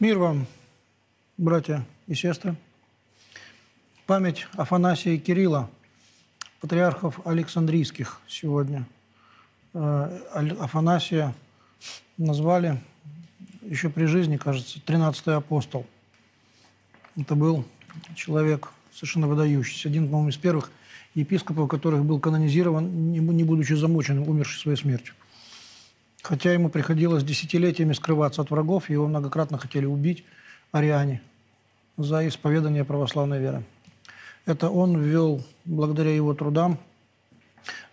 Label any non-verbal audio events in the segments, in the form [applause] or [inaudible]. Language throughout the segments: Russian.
Мир вам, братья и сестры. Память Афанасия и Кирилла, патриархов Александрийских сегодня. Э, Афанасия назвали еще при жизни, кажется, 13-й апостол. Это был человек совершенно выдающийся. Один, по-моему, из первых епископов, которых был канонизирован, не будучи замученным, умерший своей смертью. Хотя ему приходилось десятилетиями скрываться от врагов, его многократно хотели убить ариане за исповедание православной веры. Это он ввел, благодаря его трудам,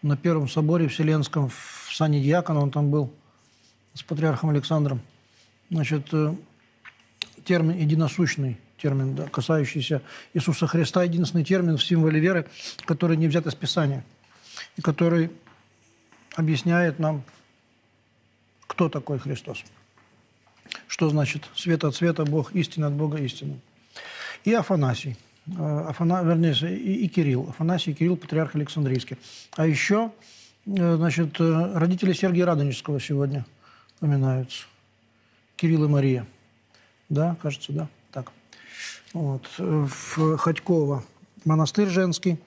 на Первом соборе Вселенском в сане Дьякона, он там был с патриархом Александром. Значит, э, термин единосущный, термин, да, касающийся Иисуса Христа, единственный термин в символе веры, который не взят из Писания, и который объясняет нам, кто такой Христос. Что значит свет от света, Бог истина от Бога истина. И Афанасий, э, Афана, вернее, и, и Кирилл. Афанасий и Кирилл, патриарх Александрийский. А еще, э, значит, э, родители Сергия Радонежского сегодня упоминаются. Кирилл и Мария. Да, кажется, да. Так. Вот. В Ходьково монастырь женский.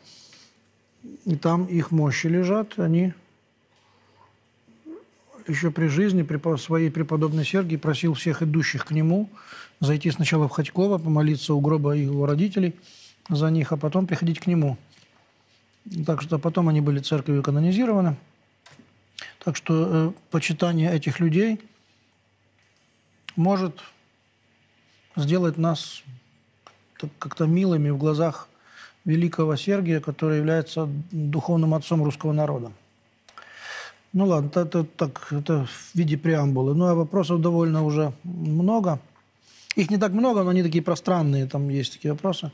И там их мощи лежат. Они еще при жизни, при своей преподобной Сергии, просил всех идущих к нему зайти сначала в Ходьково, помолиться у гроба его родителей за них, а потом приходить к нему. Так что потом они были церковью канонизированы. Так что э, почитание этих людей может сделать нас как-то милыми в глазах великого Сергия, который является духовным отцом русского народа. Ну ладно, это, так, это в виде преамбулы. Ну а вопросов довольно уже много. Их не так много, но они такие пространные, там есть такие вопросы.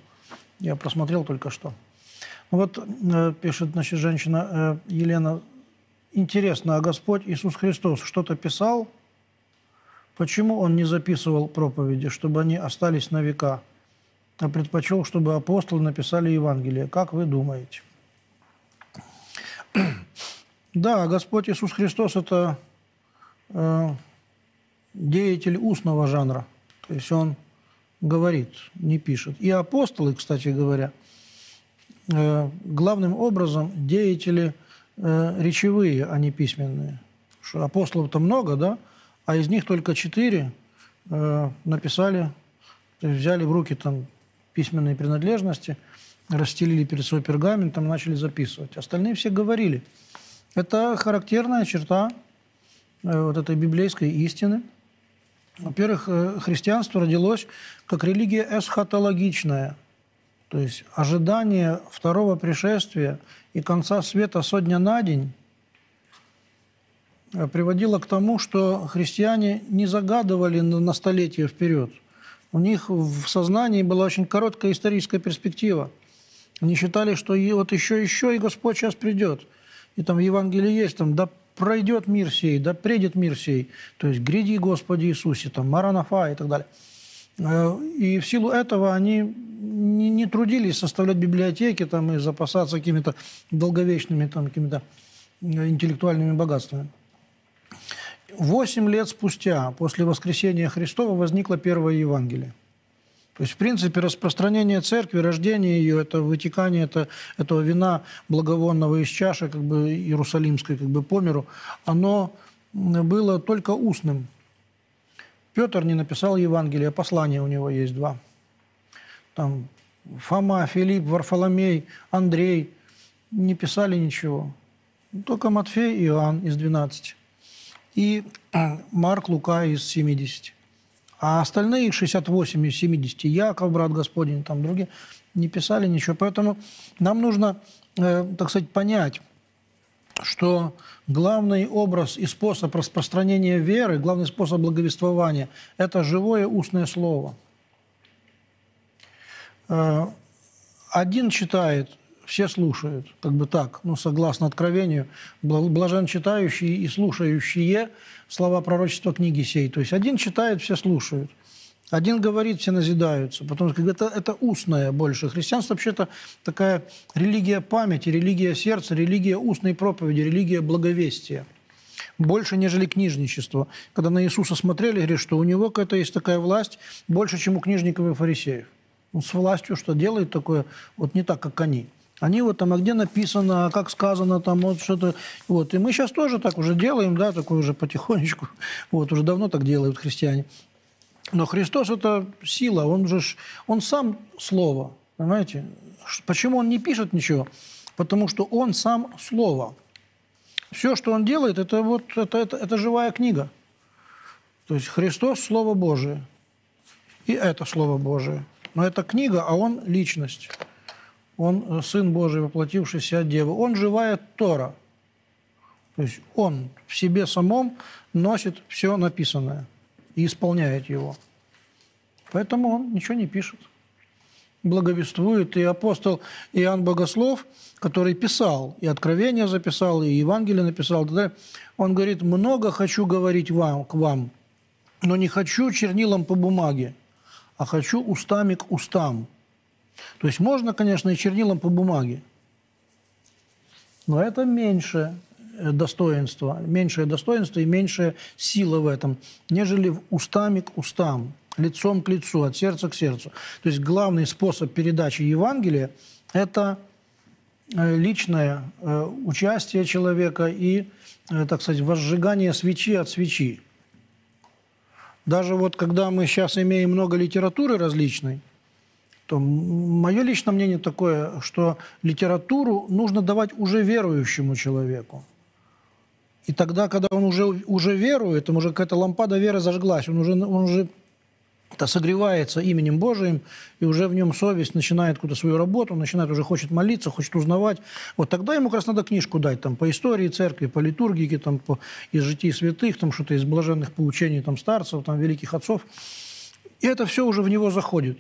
Я просмотрел только что. Вот э, пишет, значит, женщина э, Елена, интересно, а Господь Иисус Христос что-то писал? Почему Он не записывал проповеди, чтобы они остались на века, а предпочел, чтобы апостолы написали Евангелие? Как вы думаете? Да, Господь Иисус Христос – это э, деятель устного жанра. То есть Он говорит, не пишет. И апостолы, кстати говоря, э, главным образом деятели э, речевые, а не письменные. Что апостолов-то много, да? А из них только четыре э, написали, то есть взяли в руки там письменные принадлежности, расстелили перед собой пергаментом, начали записывать. Остальные все говорили – это характерная черта э, вот этой библейской истины. Во-первых, э, христианство родилось как религия эсхатологичная, то есть ожидание второго пришествия и конца света со дня на день э, приводило к тому, что христиане не загадывали на столетия вперед. У них в сознании была очень короткая историческая перспектива. Они считали, что вот еще, еще, и Господь сейчас придет – и там в Евангелии есть, там, да пройдет мир сей, да предет мир сей. То есть гряди, Господи Иисусе, там, Маранафа и так далее. Э, и в силу этого они не, не трудились составлять библиотеки там, и запасаться какими-то долговечными там, какими-то э, интеллектуальными богатствами. Восемь лет спустя, после воскресения Христова, возникло первое Евангелие. То есть, в принципе, распространение церкви, рождение ее, это вытекание это, этого вина благовонного из чаши, как бы иерусалимской, как бы по миру, оно было только устным. Петр не написал Евангелие, послания у него есть два. Там Фома, Филипп, Варфоломей, Андрей не писали ничего. Только Матфей и Иоанн из 12. И [clears throat] Марк, Лука из 70. А остальные 68 из 70, Яков, брат Господень, там другие, не писали ничего. Поэтому нам нужно, э, так сказать, понять, что главный образ и способ распространения веры, главный способ благовествования – это живое устное слово. Э, один читает, все слушают, как бы так, ну, согласно откровению, блажен читающие и слушающие слова пророчества книги сей. То есть один читает, все слушают. Один говорит, все назидаются. Потому что это, это устное больше. Христианство вообще-то такая религия памяти, религия сердца, религия устной проповеди, религия благовестия. больше, нежели книжничество. Когда на Иисуса смотрели, говорит, что у него какая-то есть такая власть больше, чем у книжников и фарисеев. Он с властью что делает такое, вот не так, как они. Они вот там, а где написано, а как сказано, там вот что-то. Вот. И мы сейчас тоже так уже делаем, да, такое уже потихонечку. [laughs] Вот, уже давно так делают христиане. Но Христос – это сила, он же, он сам слово, понимаете? Почему он не пишет ничего? Потому что он сам слово. Все, что он делает, это вот это, это, это живая книга. То есть Христос – Слово Божие. И это Слово Божие. Но это книга, а он – личность. Он Сын Божий, воплотившийся от Девы. Он живая Тора. То есть он в себе самом носит все написанное и исполняет его. Поэтому он ничего не пишет. Благовествует. И апостол Иоанн Богослов, который писал, и Откровение записал, и Евангелие написал, он говорит, много хочу говорить вам, к вам, но не хочу чернилом по бумаге, а хочу устами к устам. То есть можно, конечно, и чернилом по бумаге, но это меньше Э, достоинство, меньшее достоинство и меньшая сила в этом, нежели устами к устам, лицом к лицу, от сердца к сердцу. То есть главный способ передачи Евангелия – это э, личное э, участие человека и, так сказать, возжигание свечи от свечи. Даже вот когда мы сейчас имеем много литературы различной, то мое личное мнение такое, что литературу нужно давать уже верующему человеку. И тогда, когда он уже, уже верует, там уже какая-то лампада веры зажглась, он уже, он уже это согревается именем Божиим, и уже в нем совесть начинает какую-то свою работу, начинает уже хочет молиться, хочет узнавать. Вот тогда ему как раз надо книжку дать там, по истории церкви, по литургике, там, по, из житий святых, там, что-то из блаженных поучений там, старцев, там, великих отцов. И это все уже в него заходит.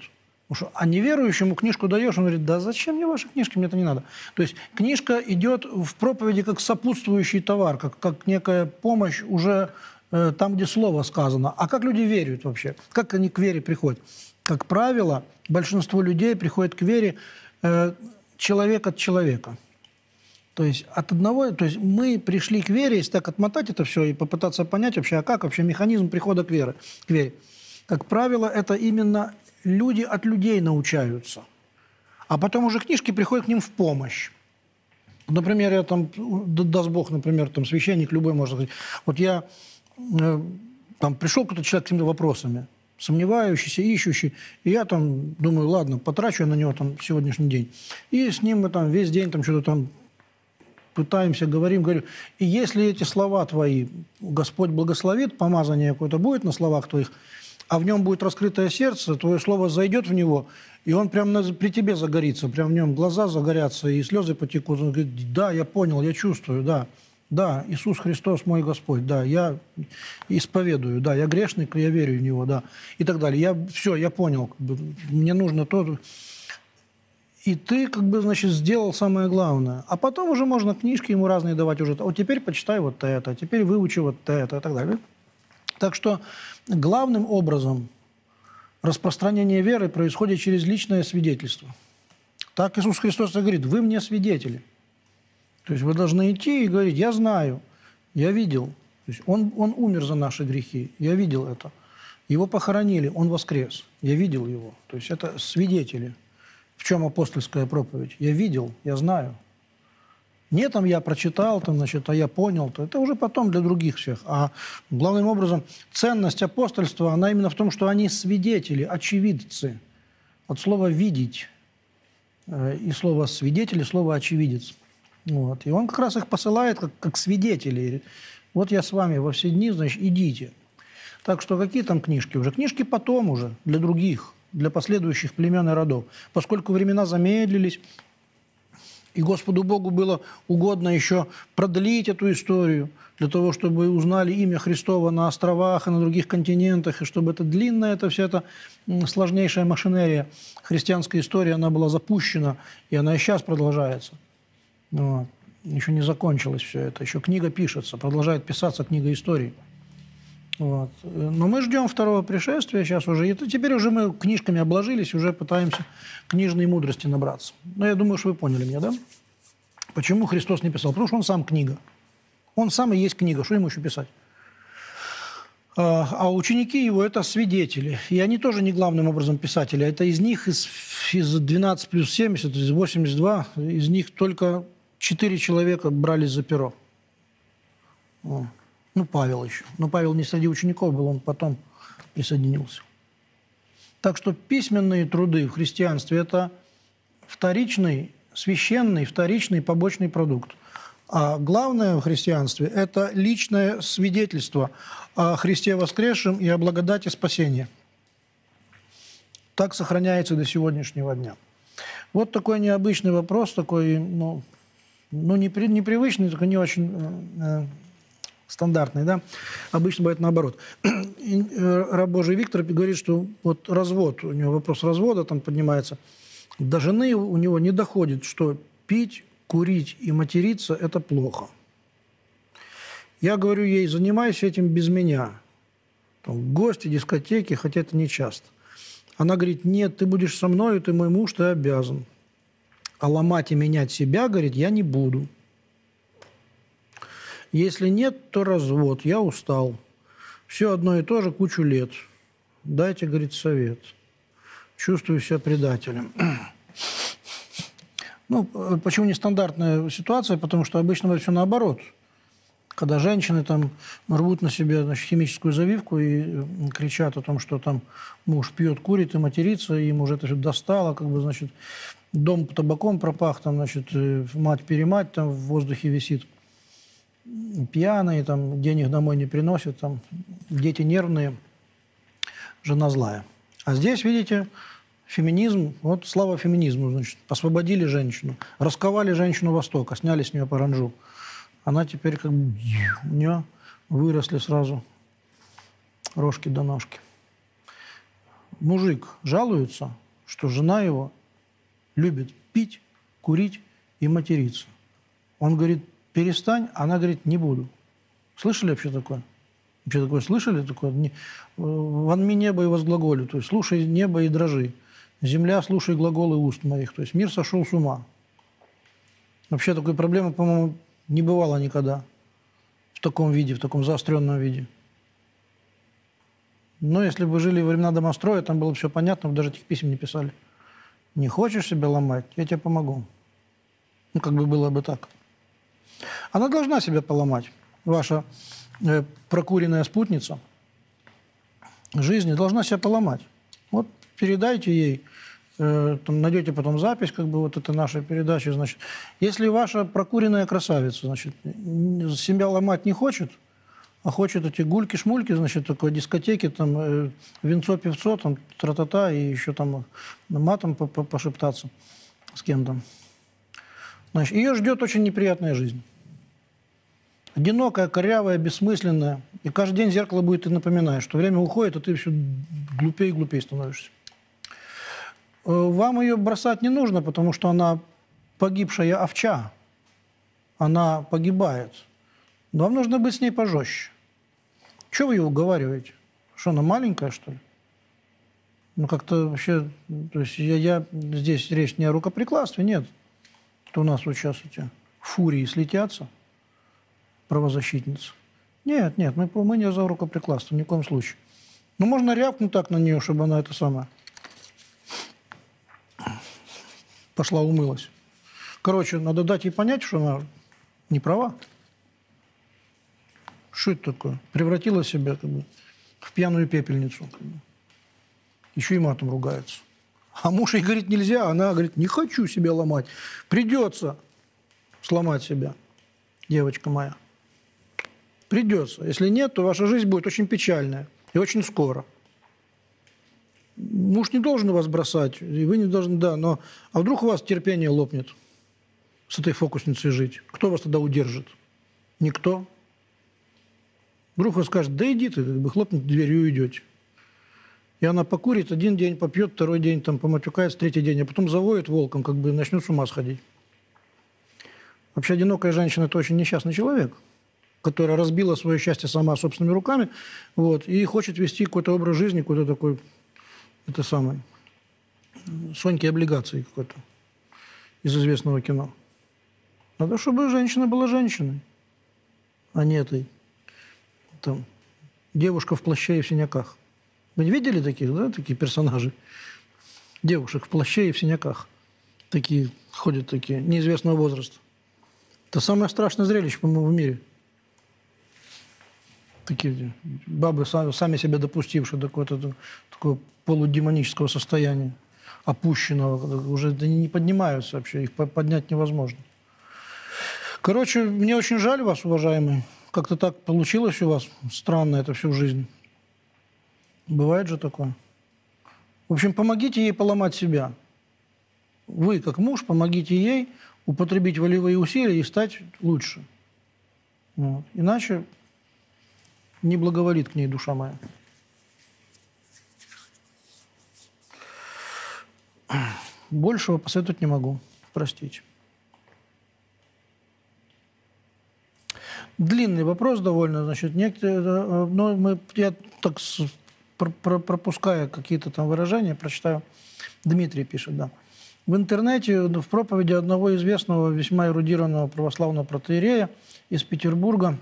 Потому а неверующему книжку даешь, он говорит, да зачем мне ваши книжки, мне это не надо. То есть книжка идет в проповеди как сопутствующий товар, как, как некая помощь уже э, там, где слово сказано. А как люди верят вообще? Как они к вере приходят? Как правило, большинство людей приходит к вере э, человек от человека. То есть от одного, то есть мы пришли к вере, если так отмотать это все и попытаться понять вообще, а как вообще механизм прихода к вере, к вере. Как правило, это именно люди от людей научаются. А потом уже книжки приходят к ним в помощь. Например, я там, даст Бог, например, там священник любой может сказать, вот я э, там пришел кто-то человек с этими вопросами, сомневающийся, ищущий, и я там думаю, ладно, потрачу я на него там сегодняшний день. И с ним мы там весь день там что-то там пытаемся, говорим, говорю, и если эти слова твои Господь благословит, помазание какое-то будет на словах твоих, а в нем будет раскрытое сердце, твое слово зайдет в него, и он прямо при тебе загорится, прям в нем глаза загорятся, и слезы потекут. Он говорит, да, я понял, я чувствую, да. Да, Иисус Христос мой Господь, да, я исповедую, да, я грешник, я верю в Него, да, и так далее. Я, все, я понял, мне нужно то, и ты, как бы, значит, сделал самое главное. А потом уже можно книжки ему разные давать уже. Вот теперь почитай вот это, теперь выучи вот это и так далее. Так что главным образом распространение веры происходит через личное свидетельство. Так Иисус Христос говорит, вы мне свидетели. То есть вы должны идти и говорить, я знаю, я видел. То есть он, он умер за наши грехи, я видел это. Его похоронили, он воскрес, я видел его. То есть это свидетели. В чем апостольская проповедь? Я видел, я знаю. Не там я прочитал, там, значит, а я понял, то это уже потом для других всех. А главным образом ценность апостольства, она именно в том, что они свидетели, очевидцы. От слова «видеть» э, и слово «свидетель», и слово «очевидец». Вот. И он как раз их посылает как, как свидетелей. Вот я с вами во все дни, значит, идите. Так что какие там книжки уже? Книжки потом уже, для других, для последующих племен и родов. Поскольку времена замедлились, и Господу Богу было угодно еще продлить эту историю, для того, чтобы узнали имя Христова на островах и на других континентах, и чтобы эта длинная, эта вся эта сложнейшая машинерия христианской истории, она была запущена, и она и сейчас продолжается. Вот. Еще не закончилось все это, еще книга пишется, продолжает писаться книга истории. Вот. Но мы ждем второго пришествия сейчас уже. И теперь уже мы книжками обложились, уже пытаемся книжной мудрости набраться. Но я думаю, что вы поняли меня, да? Почему Христос не писал? Потому что он сам книга. Он сам и есть книга, что ему еще писать? А, а ученики его – это свидетели. И они тоже не главным образом писатели. Это из них, из, из 12 плюс 70, из 82, из них только 4 человека брались за перо. Ну, Павел еще. Но Павел не среди учеников был, он потом присоединился. Так что письменные труды в христианстве – это вторичный, священный, вторичный побочный продукт. А главное в христианстве – это личное свидетельство о Христе воскресшем и о благодати спасения. Так сохраняется до сегодняшнего дня. Вот такой необычный вопрос, такой, ну, ну непри, непривычный, только не очень э, стандартный, да, обычно бывает наоборот. [clears throat] Э, раб Божий Виктор говорит, что вот развод, у него вопрос развода там поднимается, до жены у него не доходит, что пить, курить и материться – это плохо. Я говорю ей, занимайся этим без меня. Там, гости, дискотеки, хотя это не часто. Она говорит, нет, ты будешь со мной, ты мой муж, ты обязан. А ломать и менять себя, говорит, я не буду. Если нет, то развод. Я устал. Все одно и то же кучу лет. Дайте, говорит, совет. Чувствую себя предателем. [clears throat] Ну, почему нестандартная ситуация? Потому что обычно все наоборот. Когда женщины там рвут на себе значит, химическую завивку и кричат о том, что там муж пьет, курит и матерится, и ему уже это все достало, как бы, значит, дом табаком пропах, там, значит, э, мать-перемать там в воздухе висит – пьяные, там, денег домой не приносят, там, дети нервные, жена злая. А здесь, видите, феминизм, вот слава феминизму, значит, освободили женщину, расковали женщину Востока, сняли с нее паранжу. Она теперь как бы у нее выросли сразу рожки до ножки. Мужик жалуется, что жена его любит пить, курить и материться. Он говорит, перестань, она говорит, не буду. Слышали вообще такое? Вообще такое слышали? Такое? Не, «Вонми небо и возглаголю». То есть слушай небо и дрожи. Земля, слушай глаголы уст моих. То есть мир сошел с ума. Вообще такой проблемы, по-моему, не бывало никогда в таком виде, в таком заостренном виде. Но если бы жили во времена домостроя, там было бы все понятно, вы даже этих писем не писали. Не хочешь себя ломать, я тебе помогу. Ну, как бы было бы так. Она должна себя поломать. Ваша э, прокуренная спутница жизни должна себя поломать. Вот передайте ей, э, там, найдете потом запись, как бы вот это нашей передачи, значит. Если ваша прокуренная красавица, значит, себя ломать не хочет, а хочет эти гульки-шмульки, значит, такой дискотеки, там, э, винцо-певцо, там, тра-та-та, и еще там матом пошептаться с кем-то. Значит, ее ждет очень неприятная жизнь. Одинокая, корявая, бессмысленная. И каждый день зеркало будет и напоминать, что время уходит, а ты все глупее и глупее становишься. Э, вам ее бросать не нужно, потому что она погибшая овча. Она погибает. Но вам нужно быть с ней пожестче. Чего вы ее уговариваете? Что, она маленькая, что ли? Ну, как-то вообще... То есть я, я здесь речь не о рукоприкладстве, нет. Это у нас вот сейчас эти фурии слетятся – правозащитница. Нет, нет, мы, мы не за рукоприкладство, ни в коем случае. Ну, можно рявкнуть так на нее, чтобы она это самое пошла умылась. Короче, надо дать ей понять, что она не права. Что это такое? Превратила себя как бы, в пьяную пепельницу. Как бы. Еще и матом ругается. А муж ей говорит, нельзя. А она говорит, не хочу себя ломать. Придется сломать себя, девочка моя. Придется. Если нет, то ваша жизнь будет очень печальная и очень скоро. Муж не должен вас бросать, и вы не должны, да, но... А вдруг у вас терпение лопнет с этой фокусницей жить? Кто вас тогда удержит? Никто. Вдруг вы скажет, да иди ты, как бы хлопнет дверью и уйдете. И она покурит, один день попьет, второй день там поматюкается, третий день, а потом завоет волком, как бы начнет с ума сходить. Вообще одинокая женщина – это очень несчастный человек – которая разбила свое счастье сама собственными руками, вот, и хочет вести какой-то образ жизни, какой-то такой, это самое, Соньки облигации какой-то из известного кино. Надо, чтобы женщина была женщиной. а не этой там, девушка в плаще и в синяках. Вы не видели таких, да, такие персонажи? Девушек в плаще и в синяках. Такие ходят такие, неизвестного возраста. Это самое страшное зрелище, по-моему, в мире. Такие бабы, сами себя допустившие до какого-то такого полудемонического состояния, опущенного, уже не поднимаются вообще, их поднять невозможно. Короче, мне очень жаль вас, уважаемый. Как-то так получилось у вас. Странно это всю жизнь. Бывает же такое. В общем, помогите ей поломать себя. Вы, как муж, помогите ей употребить волевые усилия и стать лучше. Вот. Иначе не благоволит к ней душа моя. Большего посоветовать не могу. Простите. Длинный вопрос довольно, значит, некоторые, но мы, я так пропуская какие-то там выражения, прочитаю. Дмитрий пишет, да. В интернете в проповеди одного известного, весьма эрудированного православного протеерея из Петербурга,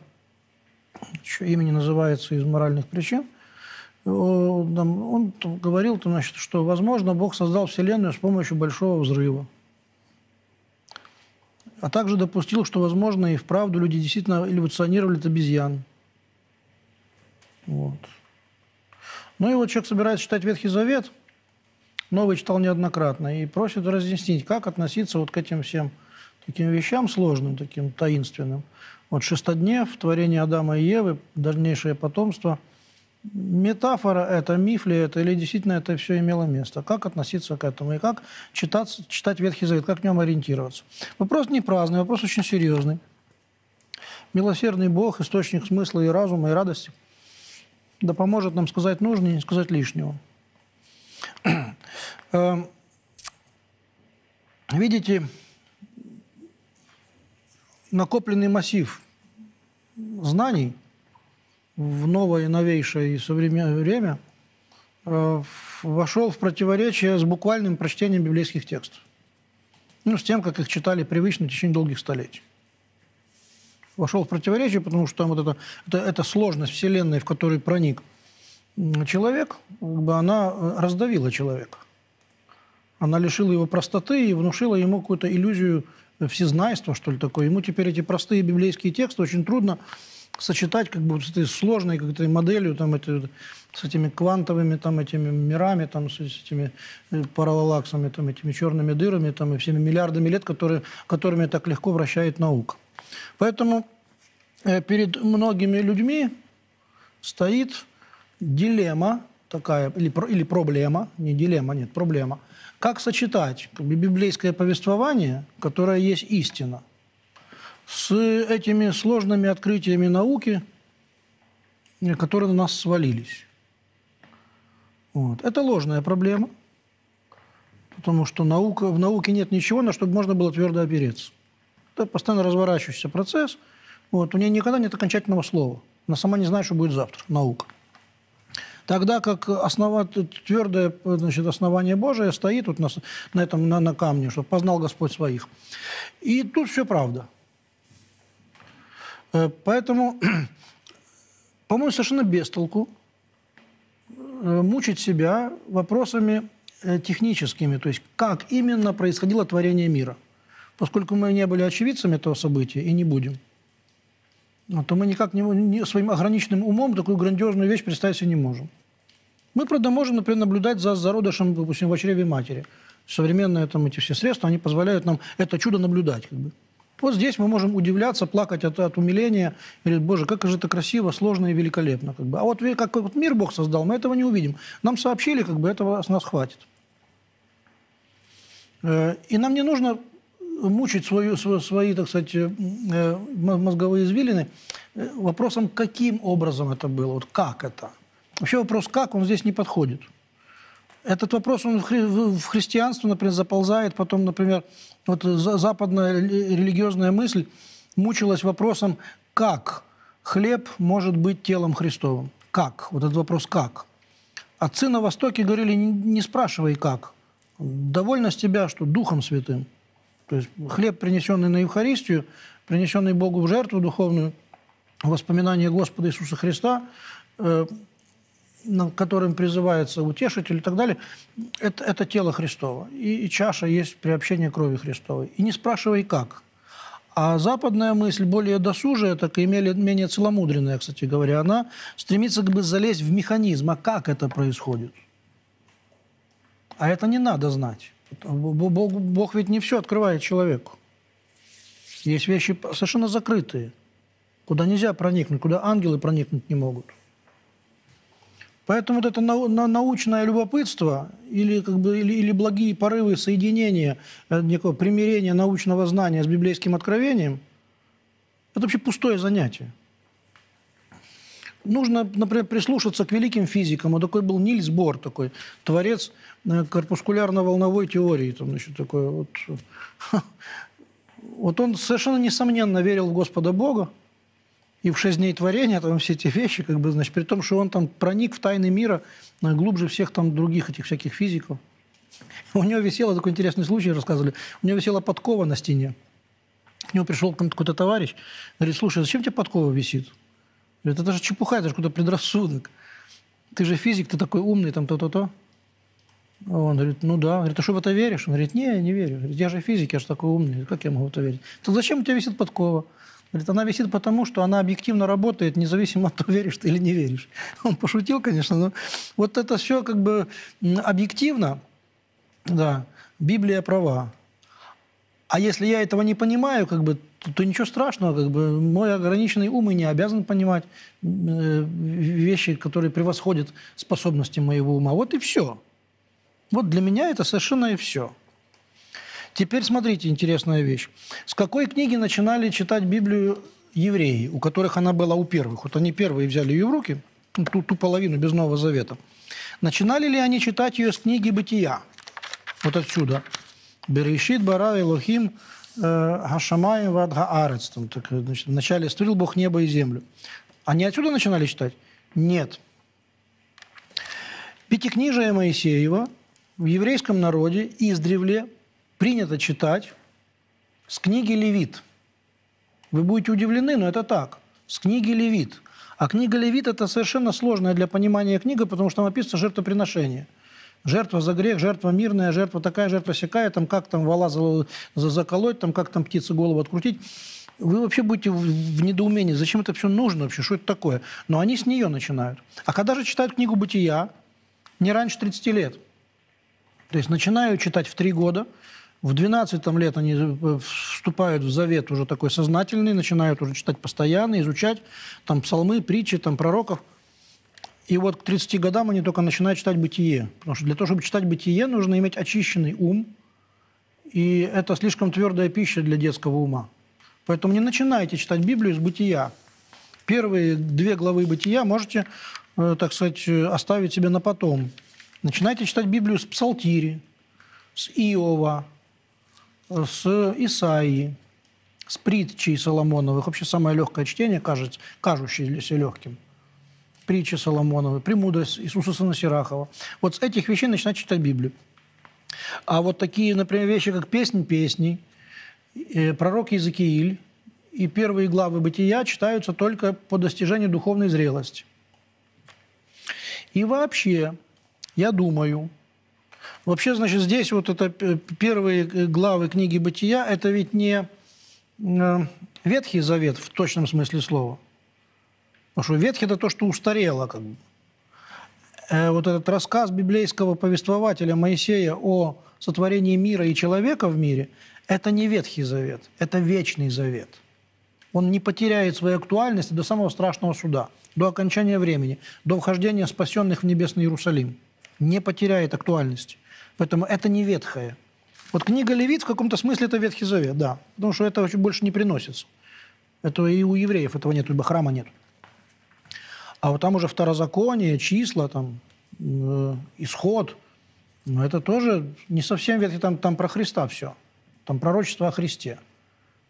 еще имя не называется из моральных причин, он говорил, значит, что, возможно, Бог создал Вселенную с помощью большого взрыва а также допустил, что, возможно, и вправду люди действительно эволюционировали от обезьян. Вот. Ну и вот человек собирается читать Ветхий Завет, новый читал неоднократно, и просит разъяснить, как относиться вот к этим всем таким вещам сложным, таким таинственным. Вот шестоднев, творение Адама и Евы, дальнейшее потомство – метафора это, миф ли это, или действительно это все имело место? Как относиться к этому? И как читать, читать Ветхий Завет, как в нем ориентироваться? Вопрос не праздный, вопрос очень серьезный. Милосердный Бог, источник смысла и разума, и радости, да поможет нам сказать нужное и не сказать лишнего. Эм, видите, накопленный массив знаний – в новое, новейшее и современное время э, вошел в противоречие с буквальным прочтением библейских текстов. Ну, с тем, как их читали привычно в течение долгих столетий. Вошел в противоречие, потому что там вот это, это, это сложность Вселенной, в которой проник человек, она э, раздавила человека. Она лишила его простоты и внушила ему какую-то иллюзию всезнайства, что ли, такое. Ему теперь эти простые библейские тексты очень трудно сочетать как бы с этой сложной какой-то моделью, там, это, с этими квантовыми там, этими мирами, там, с, этими э, параллаксами, там, этими черными дырами там, и всеми миллиардами лет, которые, которыми так легко вращает наука. Поэтому э, перед многими людьми стоит дилемма такая, или, или проблема, не дилемма, нет, проблема, как сочетать как бы, библейское повествование, которое есть истина, с этими сложными открытиями науки, которые на нас свалились. Вот. Это ложная проблема, потому что наука, в науке нет ничего, на что можно было твердо опереться. Это постоянно разворачивающийся процесс. Вот. У нее никогда нет окончательного слова. Она сама не знает, что будет завтра. Наука. Тогда как основа, твердое значит, основание Божие стоит вот на, на этом на, на камне, что познал Господь своих. И тут все правда. Э, поэтому, [clears throat] по-моему, совершенно без толку э, мучить себя вопросами э, техническими, то есть как именно происходило творение мира. Поскольку мы не были очевидцами этого события и не будем, то мы никак не, своим ограниченным умом такую грандиозную вещь представить себе не можем. Мы, правда, можем, например, наблюдать за зародышем, допустим, в чреве матери. Современные там, эти все средства, они позволяют нам это чудо наблюдать. Как бы. Вот здесь мы можем удивляться, плакать от, от умиления. Говорит, боже, как же это красиво, сложно и великолепно. Как бы. А вот как вот мир Бог создал, мы этого не увидим. Нам сообщили, как бы этого с нас хватит. Э, и нам не нужно мучить свою, свои, так сказать, э, мозговые извилины э, вопросом, каким образом это было, вот как это. Вообще вопрос «как» он здесь не подходит. Этот вопрос он в христианство, например, заползает, потом, например, вот западная религиозная мысль мучилась вопросом, как хлеб может быть телом Христовым? Как? Вот этот вопрос «как?». Отцы на Востоке говорили, не спрашивай «как?». Довольно с тебя, что Духом Святым. То есть хлеб, принесенный на Евхаристию, принесенный Богу в жертву духовную, воспоминание Господа Иисуса Христа, э, которым призывается утешитель и так далее, это, это тело Христово. И, и чаша есть приобщение крови Христовой. И не спрашивай, как. А западная мысль, более досужая, так и менее целомудренная, кстати говоря, она стремится как бы залезть в механизм, а как это происходит. А это не надо знать. Бог, Бог ведь не все открывает человеку. Есть вещи совершенно закрытые, куда нельзя проникнуть, куда ангелы проникнуть не могут. Поэтому вот это научное любопытство или, как бы, или, или благие порывы соединения, э, некого примирения научного знания с библейским откровением, это вообще пустое занятие. Нужно, например, прислушаться к великим физикам. Вот такой был Нильс Бор, такой творец э, корпускулярно-волновой теории. Там, значит, такой вот. [laughs] вот он совершенно несомненно верил в Господа Бога, и в шесть дней творения, там все эти вещи, как бы, значит, при том, что он там проник в тайны мира э, глубже всех там других этих всяких физиков. У него висела, такой интересный случай рассказывали, у него висела подкова на стене. К нему пришел какой-то товарищ, говорит, слушай, зачем тебе подкова висит? Говорит, это же чепуха, это же какой-то предрассудок. Ты же физик, ты такой умный, там то-то-то. Он говорит, ну да. Говорит, а что в это веришь? Он говорит, не, я не верю. Говорит, я же физик, я же такой умный. Как я могу в это верить? Так зачем у тебя висит подкова? Говорит, она висит потому, что она объективно работает, независимо от того, веришь ты или не веришь. [laughs] Он пошутил, конечно, но вот это все как бы объективно, да, Библия права. А если я этого не понимаю, как бы, то, то ничего страшного, как бы мой ограниченный ум и не обязан понимать э, вещи, которые превосходят способности моего ума. Вот и все. Вот для меня это совершенно и все. Теперь смотрите, интересная вещь. С какой книги начинали читать Библию евреи, у которых она была у первых? Вот они первые взяли ее в руки, ну, ту, ту половину без Нового Завета. Начинали ли они читать ее с книги «Бытия»? Вот отсюда. «Берешит бара Элохим э, Гашамаем вад Гаарец». Там, так, значит, вначале створил Бог небо и землю. Они отсюда начинали читать? Нет. Пятикнижие Моисеева в еврейском народе издревле принято читать с книги «Левит». Вы будете удивлены, но это так. С книги «Левит». А книга «Левит» – это совершенно сложная для понимания книга, потому что там описано жертвоприношение. Жертва за грех, жертва мирная, жертва такая, жертва всякая, там как там вала за, за заколоть, там как там птицы голову открутить. Вы вообще будете в недоумении, зачем это все нужно вообще, что это такое? Но они с нее начинают. А когда же читают книгу «Бытия», не раньше 30 лет. То есть начинаю читать в три года – в 12 там, лет они э, вступают в завет уже такой сознательный, начинают уже читать постоянно, изучать там псалмы, притчи, там пророков. И вот к 30 годам они только начинают читать «Бытие». Потому что для того, чтобы читать «Бытие», нужно иметь очищенный ум. И это слишком твердая пища для детского ума. Поэтому не начинайте читать Библию с «Бытия». Первые две главы «Бытия» можете, э, так сказать, оставить себе на потом. Начинайте читать Библию с Псалтири, с Иова, с Исаии, с притчей Соломоновых. Вообще самое легкое чтение, кажется, кажущееся легким. Притчи Соломоновой, премудрость Иисуса Сына Сирахова. Вот с этих вещей начинать читать Библию. А вот такие, например, вещи, как «Песнь песней», э, «Пророк Иезекииль» и первые главы «Бытия» читаются только по достижению духовной зрелости. И вообще, я думаю, Вообще, значит, здесь вот это первые главы книги «Бытия» – это ведь не э, Ветхий Завет в точном смысле слова. Потому что Ветхий – это то, что устарело. Как бы. Э, вот этот рассказ библейского повествователя Моисея о сотворении мира и человека в мире – это не Ветхий Завет, это Вечный Завет. Он не потеряет своей актуальности до самого страшного суда, до окончания времени, до вхождения спасенных в небесный Иерусалим. Не потеряет актуальности. Поэтому это не ветхое. Вот книга Левит в каком-то смысле это Ветхий Завет, да. Потому что это больше не приносится. Это и у евреев этого нет, ибо храма нет. А вот там уже второзаконие, числа, там, э, исход. Но это тоже не совсем ветхий, там, там про Христа все. Там пророчество о Христе.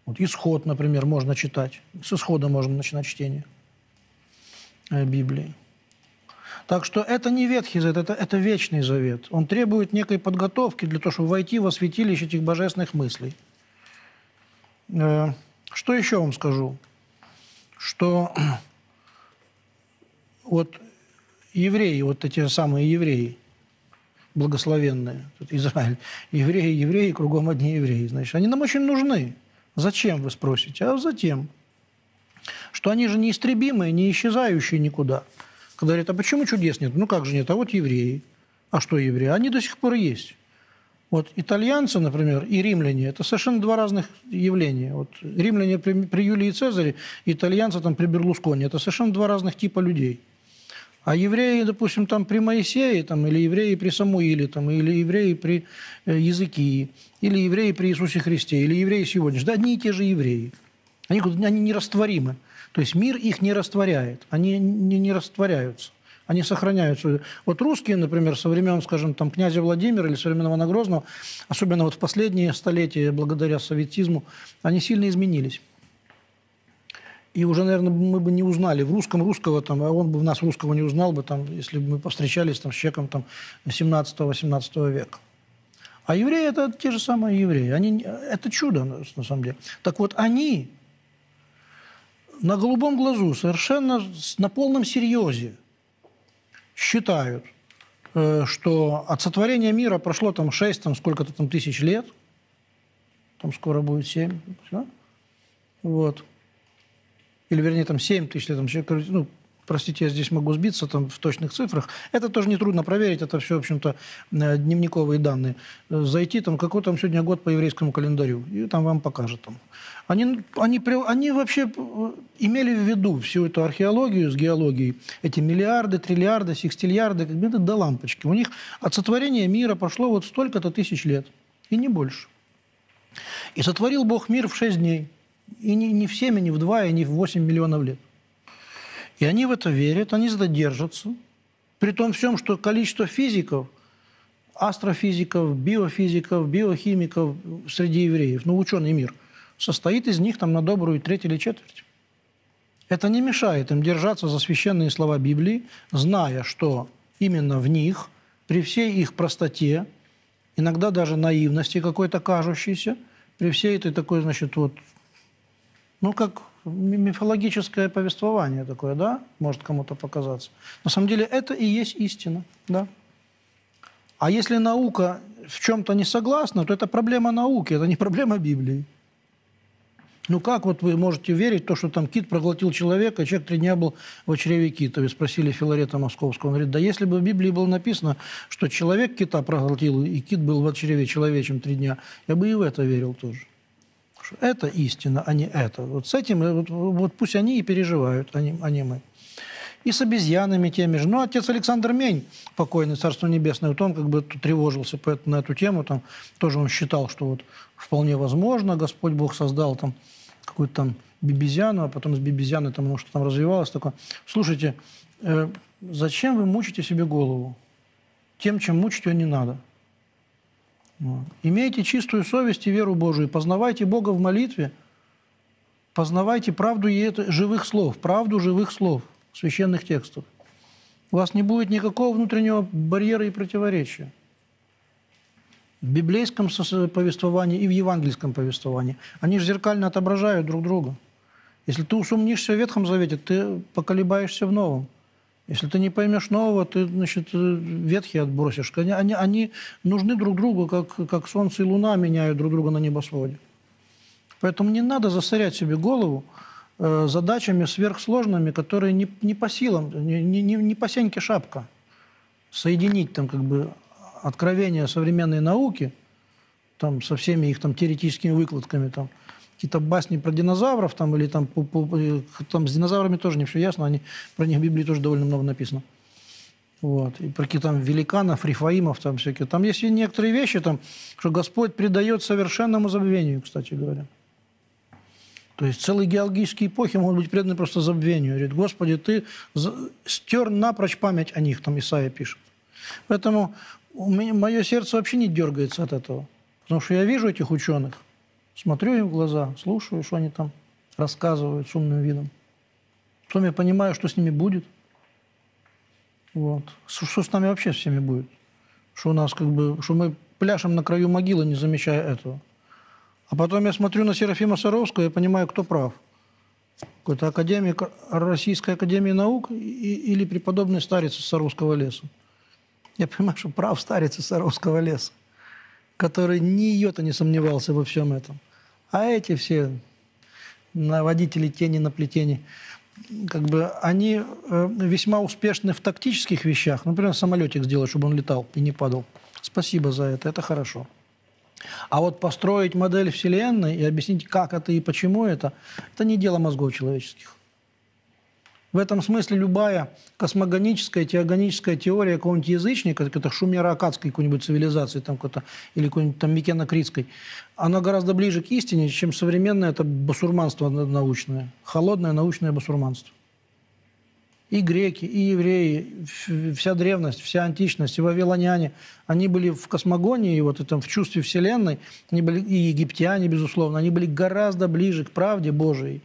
Вот исход, например, можно читать. С исхода можно начинать чтение э, Библии. Так что это не Ветхий Завет, это, это Вечный Завет. Он требует некой подготовки для того, чтобы войти во святилище этих божественных мыслей. Э, что еще вам скажу? что [clears throat] вот евреи, вот эти самые евреи, благословенные, тут Израиль, евреи, евреи, кругом одни евреи, значит, они нам очень нужны. Зачем, вы спросите? А затем, что они же неистребимые, не исчезающие никуда. Когда говорят, а почему чудес нет? Ну как же нет? А вот евреи. А что евреи? Они до сих пор есть. Вот итальянцы, например, и римляне – это совершенно два разных явления. Вот римляне при, при Юлии Цезаре, итальянцы там при Берлусконе – это совершенно два разных типа людей. А евреи, допустим, там при Моисее, там, или евреи при Самуиле, там, или евреи при э, Языкии, или евреи при Иисусе Христе, или евреи сегодня, да, одни и те же евреи. Они, они нерастворимы. То есть мир их не растворяет, они не, не растворяются они сохраняются. Вот русские, например, со времен, скажем, там, князя Владимира или со времен Ивана Грозного, особенно вот в последние столетия, благодаря советизму, они сильно изменились. И уже, наверное, мы бы не узнали в русском русского, там, а он бы в нас русского не узнал бы, там, если бы мы повстречались там, с человеком там, 17-18 века. А евреи – это те же самые евреи. Они, это чудо, на самом деле. Так вот, они на голубом глазу, совершенно на полном серьезе – считают, э, что от сотворения мира прошло там 6, там сколько-то там тысяч лет, там скоро будет 7, все. вот. Или, вернее, там 7 тысяч лет, там, ну, простите, я здесь могу сбиться там в точных цифрах. Это тоже нетрудно проверить, это все, в общем-то, э, дневниковые данные. Зайти там, какой там сегодня год по еврейскому календарю, и там вам покажет. Там. Они, они, они вообще э, имели в виду всю эту археологию с геологией, эти миллиарды, триллиарды, секстильярды, как бы это до лампочки. У них от сотворения мира прошло вот столько-то тысяч лет, и не больше. И сотворил Бог мир в шесть дней. И не, не в семь, и не в два, и не в восемь миллионов лет. И они в это верят, они задержатся. При том всем, что количество физиков, астрофизиков, биофизиков, биохимиков среди евреев, ну, ученый мир, состоит из них там на добрую треть или четверть. Это не мешает им держаться за священные слова Библии, зная, что именно в них, при всей их простоте, иногда даже наивности какой-то кажущейся, при всей этой такой, значит, вот, ну, как мифологическое повествование такое, да, может кому-то показаться. На самом деле это и есть истина, да. А если наука в чем-то не согласна, то это проблема науки, это не проблема Библии. Ну как вот вы можете верить то, что там кит проглотил человека, человек три дня был в чреве кита? Вы спросили Филарета Московского. Он говорит, да если бы в Библии было написано, что человек кита проглотил, и кит был в чреве человечем три дня, я бы и в это верил тоже. Это истина, а не это. Вот с этим, э, вот, вот пусть они и переживают, а не, а не мы. И с обезьянами теми же. Ну, отец Александр Мень, покойный, Царство Небесное, вот он как бы тревожился на эту тему, там тоже он считал, что вот вполне возможно, Господь Бог создал там какую-то там бибизяну, а потом с бибизяны там, ну, что там развивалось такое. Слушайте, э, зачем вы мучите себе голову? Тем, чем мучить ее не надо. Вот. Имейте чистую совесть и веру Божию, познавайте Бога в молитве, познавайте правду и это, живых слов, правду живых слов, священных текстов. У вас не будет никакого внутреннего барьера и противоречия. В библейском повествовании и в евангельском повествовании они же зеркально отображают друг друга. Если ты усомнишься в Ветхом Завете, ты поколебаешься в Новом. Если ты не поймешь нового, ты, значит, э, ветхие отбросишь. Они, они, они нужны друг другу, как, как солнце и луна меняют друг друга на небосводе. Поэтому не надо засорять себе голову э, задачами сверхсложными, которые не, не по силам, не, не, не по сеньке шапка. Соединить там как бы откровения современной науки там, со всеми их там теоретическими выкладками, там, какие-то басни про динозавров там, или там, по, по, там с динозаврами тоже не все ясно, они, про них в Библии тоже довольно много написано. Вот. И про какие-то там великанов, рифаимов, там всякие. Там есть некоторые вещи, там, что Господь предает совершенному забвению, кстати говоря. То есть целые геологические эпохи могут быть преданы просто забвению. Говорит, Господи, Ты стер напрочь память о них, там Исаия пишет. Поэтому меня, мое сердце вообще не дергается от этого. Потому что я вижу этих ученых, Смотрю им в глаза, слушаю, что они там рассказывают с умным видом. Потом я понимаю, что с ними будет. Вот. Что с нами вообще всеми будет. Что у нас как бы, что мы пляшем на краю могилы, не замечая этого. А потом я смотрю на Серафима Саровского и понимаю, кто прав. Какой-то академик Российской Академии Наук или преподобный старец из Саровского леса? Я понимаю, что прав старец из Саровского леса, который ни йота не сомневался во всем этом. А эти все наводители тени на плетени, как бы они э, весьма успешны в тактических вещах. Например, самолетик сделать, чтобы он летал и не падал. Спасибо за это, это хорошо. А вот построить модель Вселенной и объяснить, как это и почему это, это не дело мозгов человеческих. В этом смысле любая космогоническая, теогоническая теория какого-нибудь язычника, это шумеро-акадской какой-нибудь цивилизации там, или какой-нибудь там микено-критской, она гораздо ближе к истине, чем современное это басурманство научное, холодное научное басурманство. И греки, и евреи, вся древность, вся античность, и вавилоняне, они были в космогонии, вот этом, в чувстве Вселенной, они были, и египтяне, безусловно, они были гораздо ближе к правде Божией,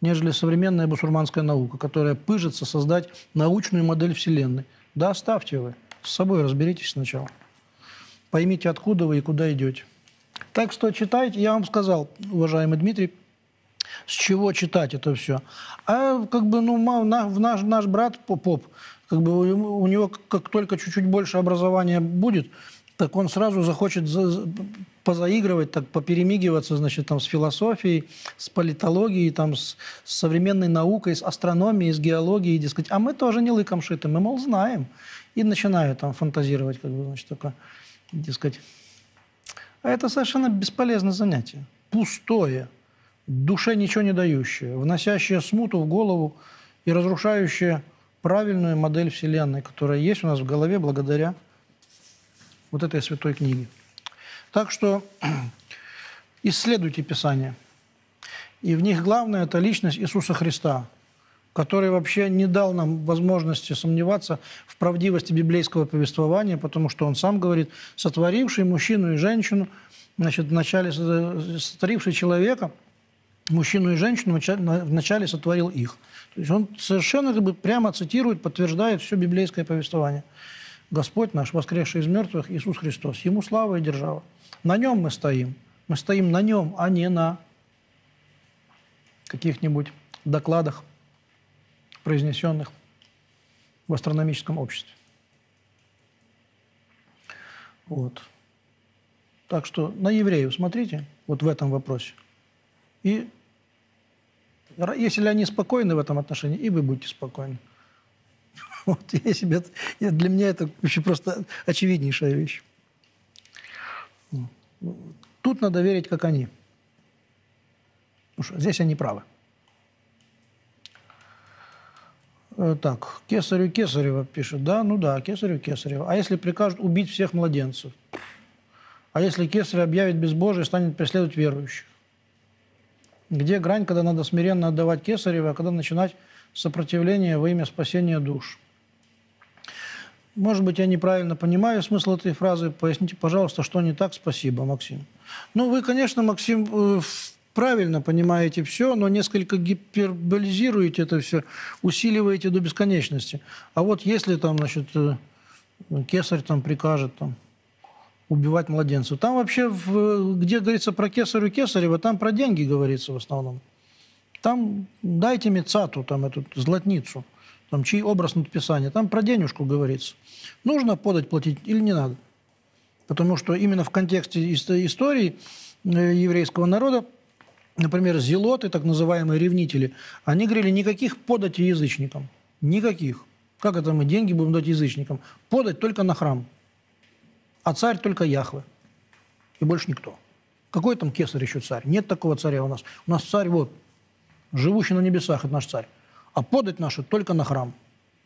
нежели современная бусурманская наука, которая пыжится создать научную модель Вселенной. Да оставьте вы, с собой разберитесь сначала. Поймите, откуда вы и куда идете. Так что читайте, я вам сказал, уважаемый Дмитрий, с чего читать это все. А как бы, ну, наш, наш брат поп, как бы у него как только чуть-чуть больше образования будет, так он сразу захочет за, позаигрывать, так поперемигиваться, значит, там, с философией, с политологией, там, с, с современной наукой, с астрономией, с геологией, дескать, а мы тоже не лыком шиты, мы, мол, знаем. И начинают там фантазировать, как бы, значит, такое, дескать. А это совершенно бесполезное занятие, пустое душе ничего не дающее, вносящее смуту в голову и разрушающее правильную модель Вселенной, которая есть у нас в голове благодаря вот этой святой книге. Так что [clears throat] исследуйте Писание. И в них главное – это личность Иисуса Христа, который вообще не дал нам возможности сомневаться в правдивости библейского повествования, потому что он сам говорит, сотворивший мужчину и женщину, значит, вначале сотворивший человека – мужчину и женщину вначале сотворил их. То есть он совершенно как бы прямо цитирует, подтверждает все библейское повествование. Господь наш, воскресший из мертвых, Иисус Христос. Ему слава и держава. На нем мы стоим. Мы стоим на нем, а не на каких-нибудь докладах, произнесенных в астрономическом обществе. Вот. Так что на евреев смотрите вот в этом вопросе. И если они спокойны в этом отношении, и вы будете спокойны. [laughs] Вот, я себе, для меня это вообще просто очевиднейшая вещь. Тут надо верить, как они. Потому что здесь они правы. Э, так, Кесарю Кесарева пишет. Да, ну да, Кесарю Кесарева. А если прикажут убить всех младенцев? А если Кесарь объявит безбожие, станет преследовать верующих? Где грань, когда надо смиренно отдавать кесарево, а когда начинать сопротивление во имя спасения душ? Может быть, я неправильно понимаю смысл этой фразы. Поясните, пожалуйста, что не так. Спасибо, Максим. Ну, вы, конечно, Максим, э, правильно понимаете все, но несколько гиперболизируете это все, усиливаете до бесконечности. А вот если там, значит, э, кесарь там прикажет там, убивать младенцев. Там вообще, в, где говорится про кесарю кесарева, там про деньги говорится в основном. Там дайте мне цату, там эту златницу, там чей образ надписания, там про денежку говорится. Нужно подать, платить или не надо? Потому что именно в контексте истории э, еврейского народа, например, зелоты, так называемые ревнители, они говорили, никаких подати язычникам. Никаких. Как это мы деньги будем дать язычникам? Подать только на храм а царь только Яхве. И больше никто. Какой там кесарь еще царь? Нет такого царя у нас. У нас царь вот, живущий на небесах, это наш царь. А подать наши только на храм.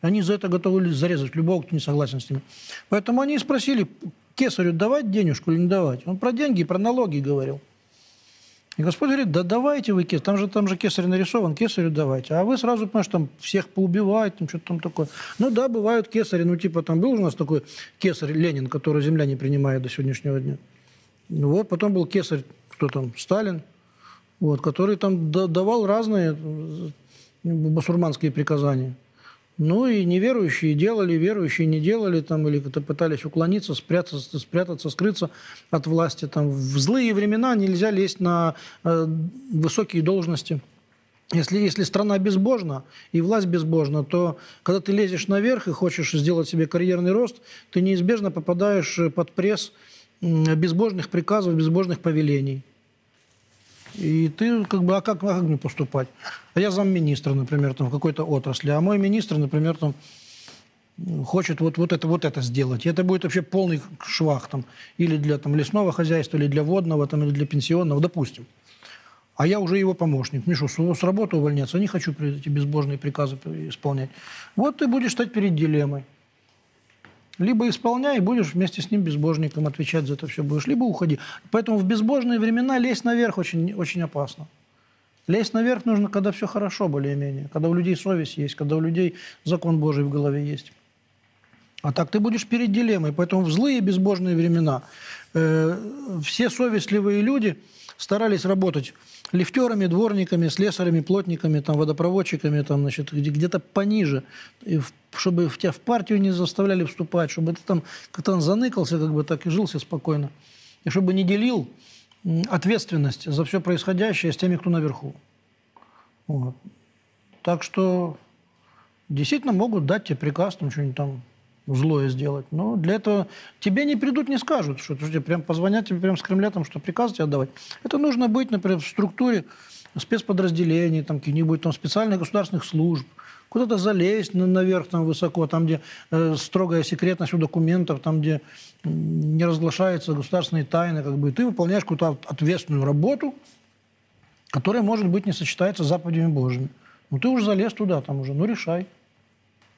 Они за это готовы зарезать любого, кто не согласен с ними. Поэтому они спросили, кесарю давать денежку или не давать. Он про деньги и про налоги говорил. И Господь говорит, да давайте вы кесарь, там же, там же кесарь нарисован, кесарю давайте. А вы сразу, понимаешь, там всех поубиваете, там что-то там такое. Ну да, бывают кесари, ну типа там был у нас такой кесарь Ленин, который земля не принимает до сегодняшнего дня. Ну вот, потом был кесарь, кто там, Сталин, вот, который там давал разные басурманские приказания. Ну и неверующие делали, верующие не делали, там, или как-то пытались уклониться, спрятаться, спрятаться, скрыться от власти. Там. В злые времена нельзя лезть на э, высокие должности если, если страна безбожна и власть безбожна, то когда ты лезешь наверх и хочешь сделать себе карьерный рост, ты неизбежно попадаешь под пресс безбожных приказов, безбожных повелений. И ты как бы, а как, а как мне поступать? А я замминистра, например, там, в какой-то отрасли, а мой министр, например, там, хочет вот, вот, это, вот это сделать. И это будет вообще полный швах там, или для там, лесного хозяйства, или для водного, там, или для пенсионного, допустим. А я уже его помощник. Мне что, с работы увольняться? Не хочу эти безбожные приказы исполнять. Вот ты будешь стать перед дилеммой. Либо исполняй, и будешь вместе с ним безбожником отвечать за это все будешь, либо уходи. Поэтому в безбожные времена лезть наверх очень, очень опасно. Лезть наверх нужно, когда все хорошо более-менее, когда у людей совесть есть, когда у людей закон Божий в голове есть. А так ты будешь перед дилеммой. Поэтому в злые безбожные времена э, все совестливые люди старались работать лифтерами, дворниками, слесарями, плотниками, там, водопроводчиками, там, значит, где-то пониже, чтобы в тебя в партию не заставляли вступать, чтобы ты там как-то заныкался, как бы так и жил себе спокойно. И чтобы не делил ответственность за все происходящее с теми, кто наверху. Вот. Так что действительно могут дать тебе приказ, там что-нибудь там злое сделать. Но для этого тебе не придут, не скажут, что тебе прям позвонят тебе прям с Кремля, там, что приказ тебе отдавать. Это нужно быть, например, в структуре спецподразделений, там, каких-нибудь там специальных государственных служб, куда-то залезть наверх там высоко, там, где э, строгая секретность у документов, там, где не разглашаются государственные тайны, как бы, и ты выполняешь какую-то ответственную работу, которая, может быть, не сочетается с заповедями Божьими. Ну, ты уже залез туда, там уже, ну, решай.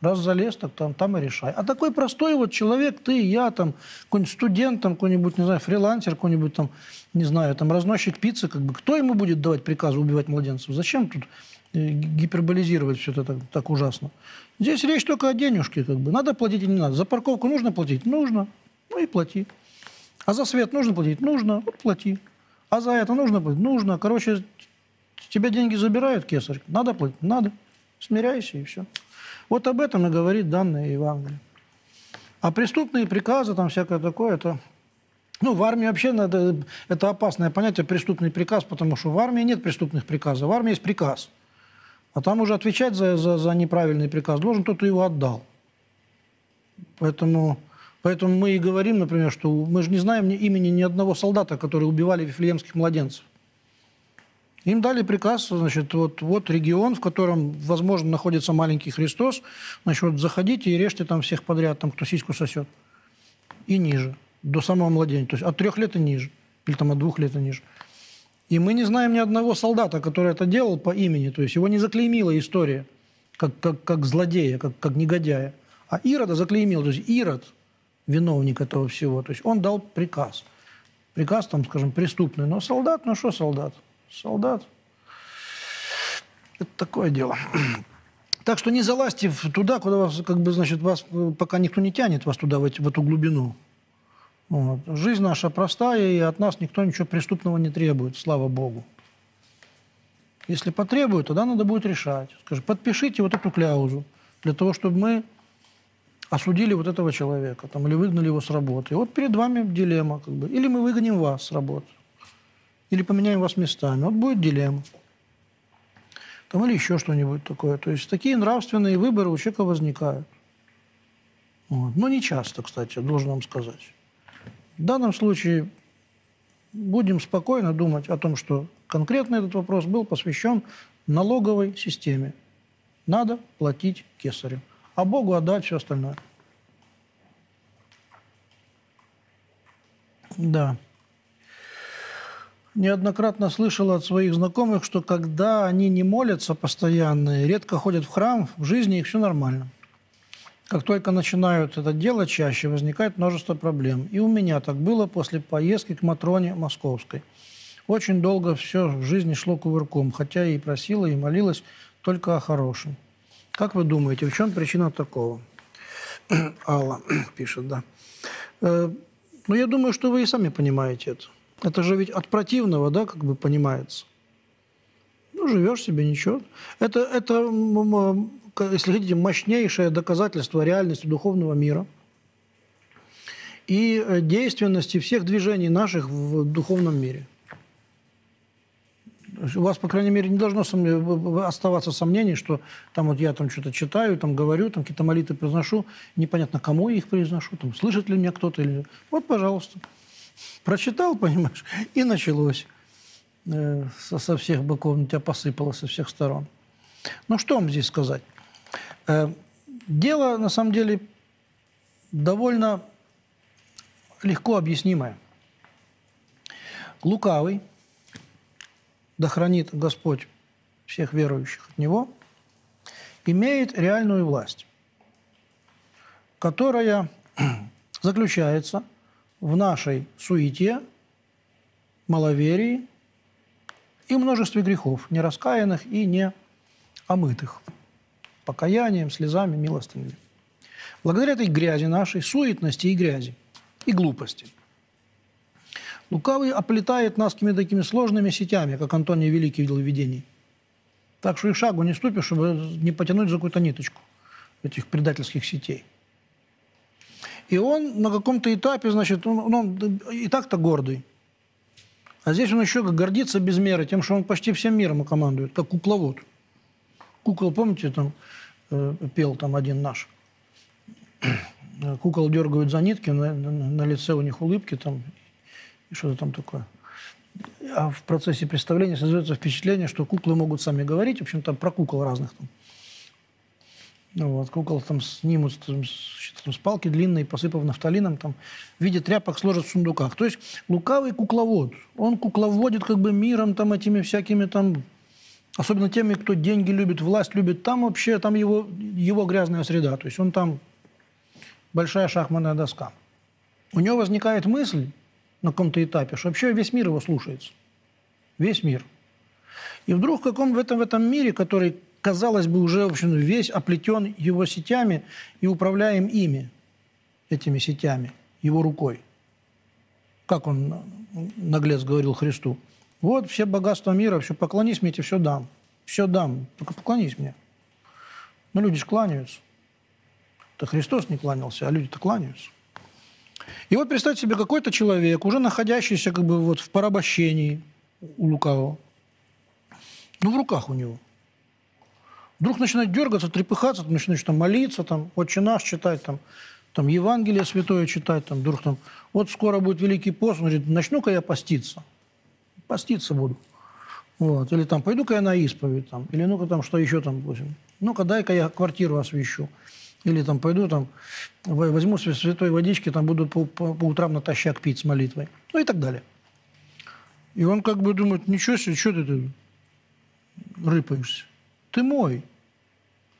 Раз залез, так там, там и решай. А такой простой вот человек, ты, я, там, какой-нибудь студент, там, какой-нибудь, не знаю, фрилансер, какой-нибудь там, не знаю, там, разносчик пиццы, как бы, кто ему будет давать приказы убивать младенцев? Зачем тут э, гиперболизировать все это так, так ужасно? Здесь речь только о денежке, как бы. Надо платить или не надо? За парковку нужно платить? Нужно. Ну и плати. А за свет нужно платить? Нужно. Вот плати. А за это нужно платить? Нужно. Короче, тебя деньги забирают, кесарь. Надо платить? Надо. Смиряйся и все. Вот об этом и говорит данное Евангелие. А преступные приказы, там всякое такое, это... Ну, в армии вообще надо, это опасное понятие преступный приказ, потому что в армии нет преступных приказов. В армии есть приказ. А там уже отвечать за, за, за неправильный приказ должен тот, кто его отдал. Поэтому, поэтому мы и говорим, например, что мы же не знаем имени ни одного солдата, который убивали вифлеемских младенцев. Им дали приказ, значит, вот, вот регион, в котором, возможно, находится маленький Христос, значит, вот заходите и режьте там всех подряд, там, кто сиську сосет. И ниже, до самого младенца. То есть от трех лет и ниже. Или там от двух лет и ниже. И мы не знаем ни одного солдата, который это делал по имени. То есть его не заклеймила история, как, как, как злодея, как, как негодяя. А Ирода заклеймил. То есть Ирод, виновник этого всего. То есть он дал приказ. Приказ, там, скажем, преступный. Но солдат, ну что солдат? Солдат. Это такое дело. Так что не залазьте туда, куда вас, как бы, значит, вас, пока никто не тянет вас туда, в, эти, в эту глубину. Вот. Жизнь наша простая, и от нас никто ничего преступного не требует, слава Богу. Если потребует, тогда надо будет решать. Скажи, подпишите вот эту кляузу, для того, чтобы мы осудили вот этого человека, там, или выгнали его с работы. И вот перед вами дилемма. Как бы. Или мы выгоним вас с работы или поменяем вас местами. Вот будет дилемма. Там или еще что-нибудь такое. То есть такие нравственные выборы у человека возникают. Вот. Но не часто, кстати, должен вам сказать. В данном случае будем спокойно думать о том, что конкретно этот вопрос был посвящен налоговой системе. Надо платить кесарю, а Богу отдать все остальное. Да неоднократно слышал от своих знакомых, что когда они не молятся постоянно и редко ходят в храм, в жизни их все нормально. Как только начинают это делать чаще, возникает множество проблем. И у меня так было после поездки к Матроне Московской. Очень долго все в жизни шло кувырком, хотя и просила, и молилась только о хорошем. Как вы думаете, в чем причина такого? [clears throat] Алла [clears throat] пишет, да. Э, ну, я думаю, что вы и сами понимаете это. Это же ведь от противного, да, как бы понимается. Ну, живешь себе, ничего. Это, это, если хотите, мощнейшее доказательство реальности духовного мира и действенности всех движений наших в духовном мире. У вас, по крайней мере, не должно оставаться сомнений, что там вот я там что-то читаю, там говорю, там какие-то молитвы произношу, непонятно, кому я их произношу, там, слышит ли меня кто-то или... Вот, пожалуйста. Прочитал, [laughs] понимаешь, и началось. Э, со, со всех боков на тебя посыпало, со всех сторон. Ну, что вам здесь сказать? Э, дело, на самом деле, довольно легко объяснимое. Лукавый, да хранит Господь всех верующих от Него, имеет реальную власть, которая [clears throat] заключается в нашей суете, маловерии и множестве грехов, не раскаянных и не омытых, покаянием, слезами, милостынями. Благодаря этой грязи нашей, суетности и грязи, и глупости, лукавый оплетает нас какими-то такими сложными сетями, как Антоний Великий видел в видении. Так что и шагу не ступишь, чтобы не потянуть за какую-то ниточку этих предательских сетей. И он на каком-то этапе, значит, он, он и так-то гордый. А здесь он еще гордится без меры тем, что он почти всем миром командует, как кукловод. Кукол, помните, там э, пел там один наш. Кукол дергают за нитки, на, на, на лице у них улыбки там, и что-то там такое. А в процессе представления создается впечатление, что куклы могут сами говорить, в общем, там про кукол разных там. Ну, вот, кукол там снимут там, там, с палки длинной, посыпав нафталином, там, в виде тряпок сложат в сундуках. То есть лукавый кукловод. Он кукловодит как бы миром, там, этими всякими там, особенно теми, кто деньги любит, власть любит. Там вообще, там его, его грязная среда. То есть он там большая шахматная доска. У него возникает мысль на каком-то этапе, что вообще весь мир его слушается. Весь мир. И вдруг в каком в этом, в этом мире, который казалось бы, уже в общем, весь оплетен его сетями и управляем ими, этими сетями, его рукой. Как он, наглец, говорил Христу. Вот все богатства мира, все поклонись мне, я тебе все дам. Все дам, только поклонись мне. Но люди же кланяются. Это Христос не кланялся, а люди-то кланяются. И вот представьте себе, какой-то человек, уже находящийся как бы вот в порабощении у лукавого, ну, в руках у него вдруг начинает дергаться, трепыхаться, ты начинаешь там молиться, там, «Отче наш» читать, там, там Евангелие святое читать, там, вдруг там, вот скоро будет Великий пост, он говорит, начну-ка я поститься, поститься буду. Вот. Или там, пойду-ка я на исповедь, там, или ну-ка там, что еще там, допустим, ну-ка дай-ка я квартиру освещу. Или там пойду там, возьму святой водички, там буду по, по, по утрам натощак пить с молитвой. Ну и так далее. И он как бы думает, ничего себе, что ты, ты рыпаешься? Ты мой,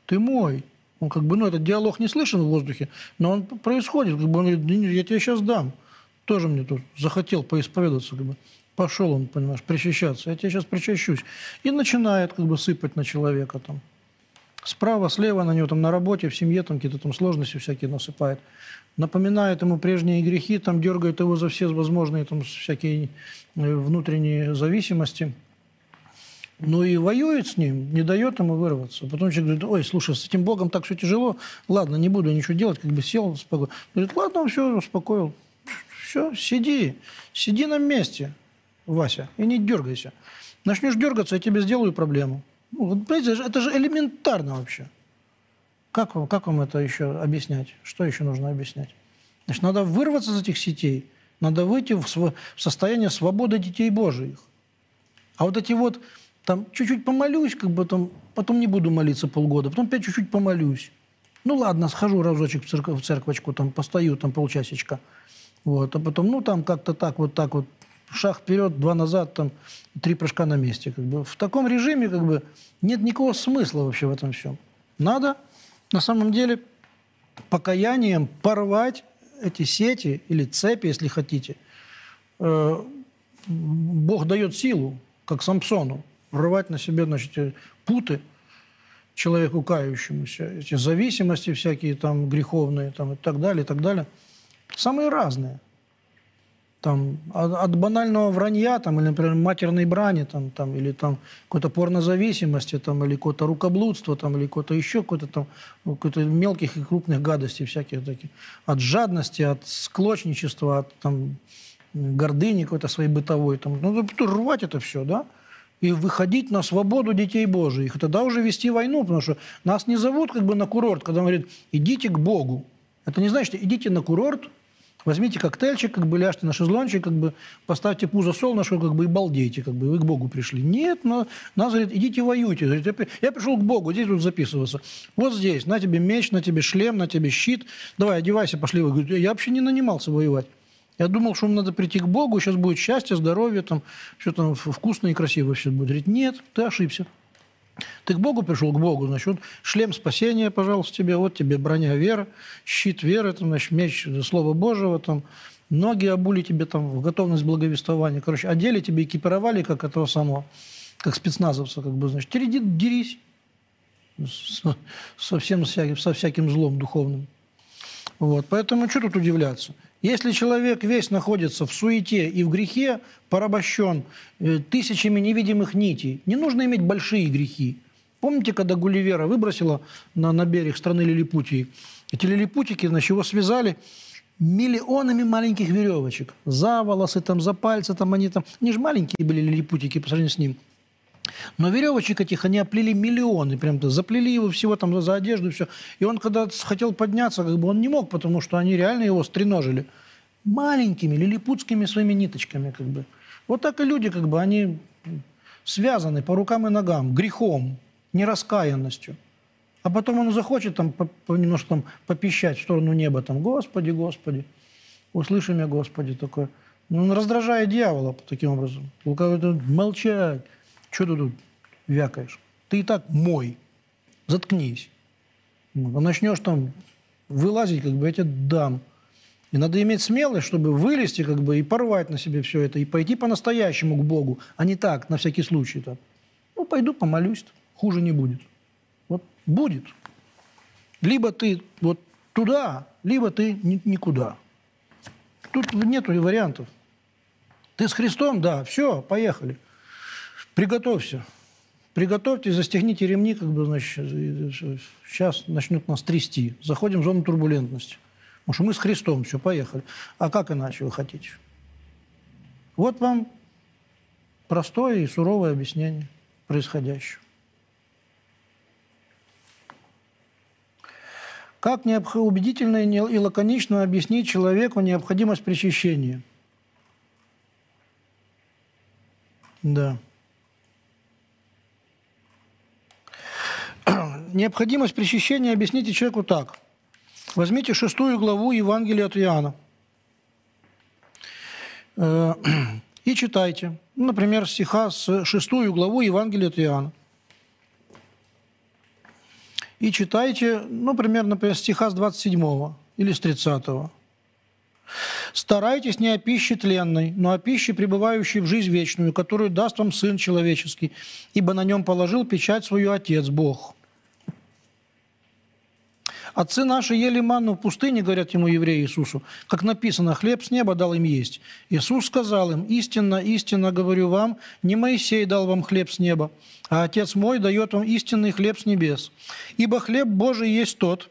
ты мой. Он как бы, ну, этот диалог не слышен в воздухе, но он происходит. Как бы он говорит, я тебе сейчас дам. Тоже мне тут захотел поисповедоваться, как бы. Пошел он, понимаешь, причащаться. Я тебе сейчас причащусь. И начинает как бы сыпать на человека там. Справа, слева на него там на работе, в семье там какие-то там сложности всякие насыпает. Напоминает ему прежние грехи, там дергает его за все возможные там всякие э, внутренние зависимости – ну и воюет с ним, не дает ему вырваться. Потом человек говорит, ой, слушай, с этим Богом так все тяжело, ладно, не буду ничего делать, как бы сел спокойно. Говорит, ладно, все, успокоил. Все, сиди, сиди на месте, Вася, и не дергайся. Начнешь дергаться, я тебе сделаю проблему. Ну, вот, понимаете, это же элементарно вообще. Как вам, как вам это еще объяснять? Что еще нужно объяснять? Значит, надо вырваться из этих сетей, надо выйти в, в состояние свободы детей Божиих. А вот эти вот там чуть-чуть помолюсь, как бы там, потом не буду молиться полгода, потом опять чуть-чуть помолюсь. Ну ладно, схожу разочек в, церкв, в церквочку, там постою там полчасечка. Вот, а потом, ну там как-то так, вот так вот, шаг вперед, два назад, там три прыжка на месте. Как бы. В таком режиме как бы нет никакого смысла вообще в этом всем. Надо на самом деле покаянием порвать эти сети или цепи, если хотите. Э, Бог дает силу, как Самсону рвать на себе, значит, путы человеку кающемуся, эти зависимости всякие там греховные там, и так далее, и так далее. Самые разные. Там, от, от банального вранья, там, или, например, матерной брани, там, там, или там, какой-то порнозависимости, там, или какое-то рукоблудство, там, или какое-то еще какое-то там, какое-то мелких и крупных гадостей всяких таких. От жадности, от склочничества, от там, гордыни какой-то своей бытовой. Там. Ну, рвать это все, да? И выходить на свободу детей Божиих. И тогда уже вести войну, потому что нас не зовут как бы на курорт, когда он говорит, идите к Богу. Это не значит, идите на курорт, возьмите коктейльчик, как бы ляжьте на шезлончик, как бы поставьте пузо солнышко, как бы и балдейте, как бы вы к Богу пришли. Нет, но, нас говорит, идите воюйте. Я, пришел к Богу, здесь тут записываться. Вот здесь, на тебе меч, на тебе шлем, на тебе щит. Давай, одевайся, пошли. Я вообще не нанимался воевать. Я думал, что мне надо прийти к Богу, сейчас будет счастье, здоровье, там, все там вкусно и красиво все будет. Говорит, нет, ты ошибся. Ты к Богу пришел, к Богу, значит, вот шлем спасения, пожалуйста, тебе, вот тебе броня веры, щит веры, там, значит, меч Слова Божьего, там, ноги обули тебе там в готовность благовествования. Короче, одели тебе, экипировали, как этого самого, как спецназовца, как бы, значит, иди, дерись со, всем, со всяким злом духовным. Вот, поэтому что тут удивляться? Если человек весь находится в суете и в грехе, порабощен э, тысячами невидимых нитей, не нужно иметь большие грехи. Помните, когда Гулливера выбросила на, на берег страны Лилипутии? Эти лилипутики, значит, его связали миллионами маленьких веревочек. За волосы, там, за пальцы, там они там... Они же маленькие были лилипутики по сравнению с ним. Но веревочек этих они оплели миллионы, прям-то заплели его всего там за одежду, все. И он, когда хотел подняться, как бы он не мог, потому что они реально его стреножили. Маленькими лилипутскими своими ниточками, как бы. Вот так и люди, как бы, они связаны по рукам и ногам, грехом, нераскаянностью. А потом он захочет там немножко там попищать в сторону неба, там, Господи, Господи, услыши меня, Господи, такое. Ну, он раздражает дьявола таким образом. Лукавый молчать. Что ты тут вякаешь? Ты и так мой. Заткнись. А начнешь там вылазить, как бы я тебе дам. И надо иметь смелость, чтобы вылезти как бы, и порвать на себе все это, и пойти по-настоящему к Богу, а не так, на всякий случай. -то. Ну, пойду помолюсь, хуже не будет. Вот будет. Либо ты вот туда, либо ты никуда. Тут нет вариантов. Ты с Христом, да, все, поехали. Приготовься. Приготовьтесь, застегните ремни, как бы, значит, сейчас начнет нас трясти. Заходим в зону турбулентности. Потому что мы с Христом, все, поехали. А как иначе вы хотите? Вот вам простое и суровое объяснение происходящего. Как убедительно и лаконично объяснить человеку необходимость причащения? Да. Необходимость причащения объясните человеку так. Возьмите шестую главу Евангелия от Иоанна э, [clears throat] и читайте. Например, стиха с шестую главу Евангелия от Иоанна. И читайте, ну, примерно, например, стиха с 27 или с 30. Старайтесь не о пище тленной, но о пище, пребывающей в жизнь вечную, которую даст вам Сын Человеческий, ибо на нем положил печать свою Отец Бог. Отцы наши ели манну в пустыне, говорят ему евреи Иисусу, как написано, хлеб с неба дал им есть. Иисус сказал им, истинно, истинно говорю вам, не Моисей дал вам хлеб с неба, а Отец мой дает вам истинный хлеб с небес. Ибо хлеб Божий есть тот,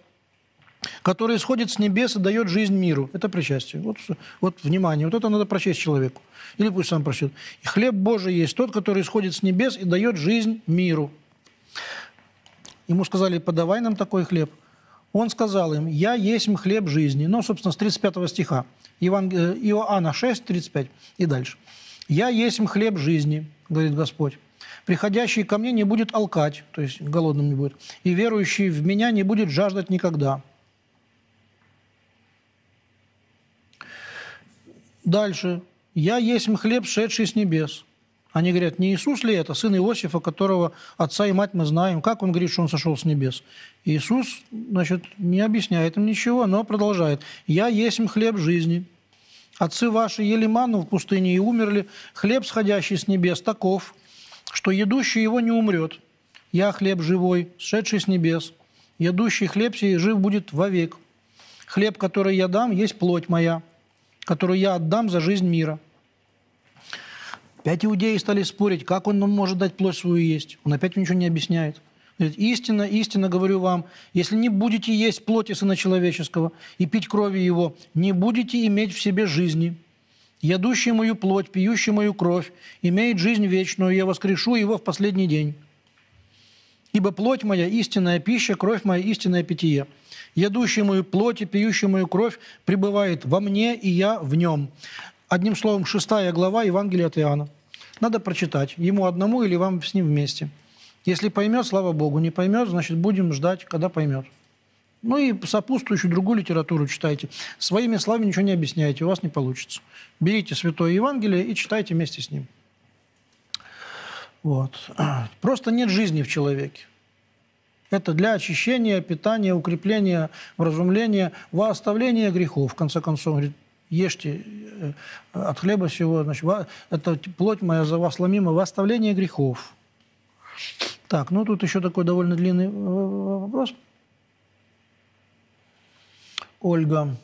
который исходит с небес и дает жизнь миру. Это причастие. Вот, вот внимание, вот это надо прочесть человеку. Или пусть сам прочтет. Хлеб Божий есть тот, который исходит с небес и дает жизнь миру. Ему сказали, подавай нам такой хлеб – он сказал им, «Я есть хлеб жизни». Ну, собственно, с 35 стиха. Иван... Э, Иоанна 6, 35 и дальше. «Я есть хлеб жизни», говорит Господь. «Приходящий ко мне не будет алкать», то есть голодным не будет, «и верующий в меня не будет жаждать никогда». Дальше. «Я есть хлеб, шедший с небес». Они говорят, не Иисус ли это, сын Иосифа, которого отца и мать мы знаем? Как он говорит, что он сошел с небес? Иисус, значит, не объясняет им ничего, но продолжает. «Я есть хлеб жизни. Отцы ваши ели ману в пустыне и умерли. Хлеб, сходящий с небес, таков, что едущий его не умрет. Я хлеб живой, сшедший с небес. Едущий хлеб сей жив будет вовек. Хлеб, который я дам, есть плоть моя, которую я отдам за жизнь мира». Опять иудеи стали спорить, как он нам может дать плоть свою есть. Он опять ничего не объясняет. Говорит, истинно, истинно говорю вам, если не будете есть плоти Сына Человеческого и пить крови Его, не будете иметь в себе жизни. Ядущий мою плоть, пьющий мою кровь, имеет жизнь вечную, я воскрешу его в последний день. Ибо плоть моя – истинная пища, кровь моя – истинное питье. Ядущий мою плоть и пьющий мою кровь пребывает во мне, и я в нем. Одним словом, шестая глава Евангелия от Иоанна. Надо прочитать, ему одному или вам с ним вместе. Если поймет, слава Богу, не поймет, значит, будем ждать, когда поймет. Ну и сопутствующую другую литературу читайте. Своими словами ничего не объясняйте, у вас не получится. Берите Святое Евангелие и читайте вместе с ним. Вот. [clears throat] Просто нет жизни в человеке. Это для очищения, питания, укрепления, вразумления, во оставления грехов. В конце концов, говорит, ешьте от хлеба всего, значит, это плоть моя за вас ломима, во оставление грехов. Так, ну тут еще такой довольно длинный э, вопрос. Ольга.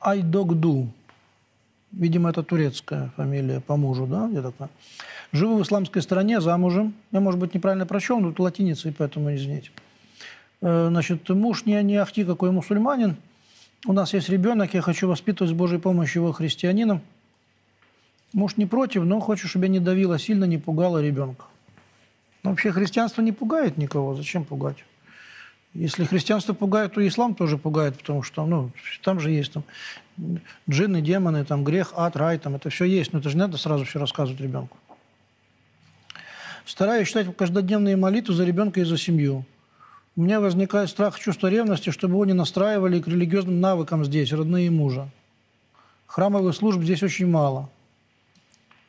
Айдогду. Видимо, это турецкая фамилия по мужу, да? Так понимаю. Живу в исламской стране, замужем. Я, может быть, неправильно прочел, но тут латиница, и поэтому извините. Э, значит, муж не, не ахти какой мусульманин. У нас есть ребенок, я хочу воспитывать с Божьей помощью его христианином. Муж не против, но хочет, чтобы я не давила сильно, не пугала ребенка. Но вообще христианство не пугает никого. Зачем пугать? Если христианство пугает, то ислам тоже пугает, потому что ну, там же есть там, джинны, демоны, там, грех, ад, рай, там, это все есть. Но это же не надо сразу все рассказывать ребенку. Стараюсь читать каждодневные молитвы за ребенка и за семью. У меня возникает страх, чувство ревности, чтобы его не настраивали к религиозным навыкам здесь, родные мужа. Храмовых служб здесь очень мало.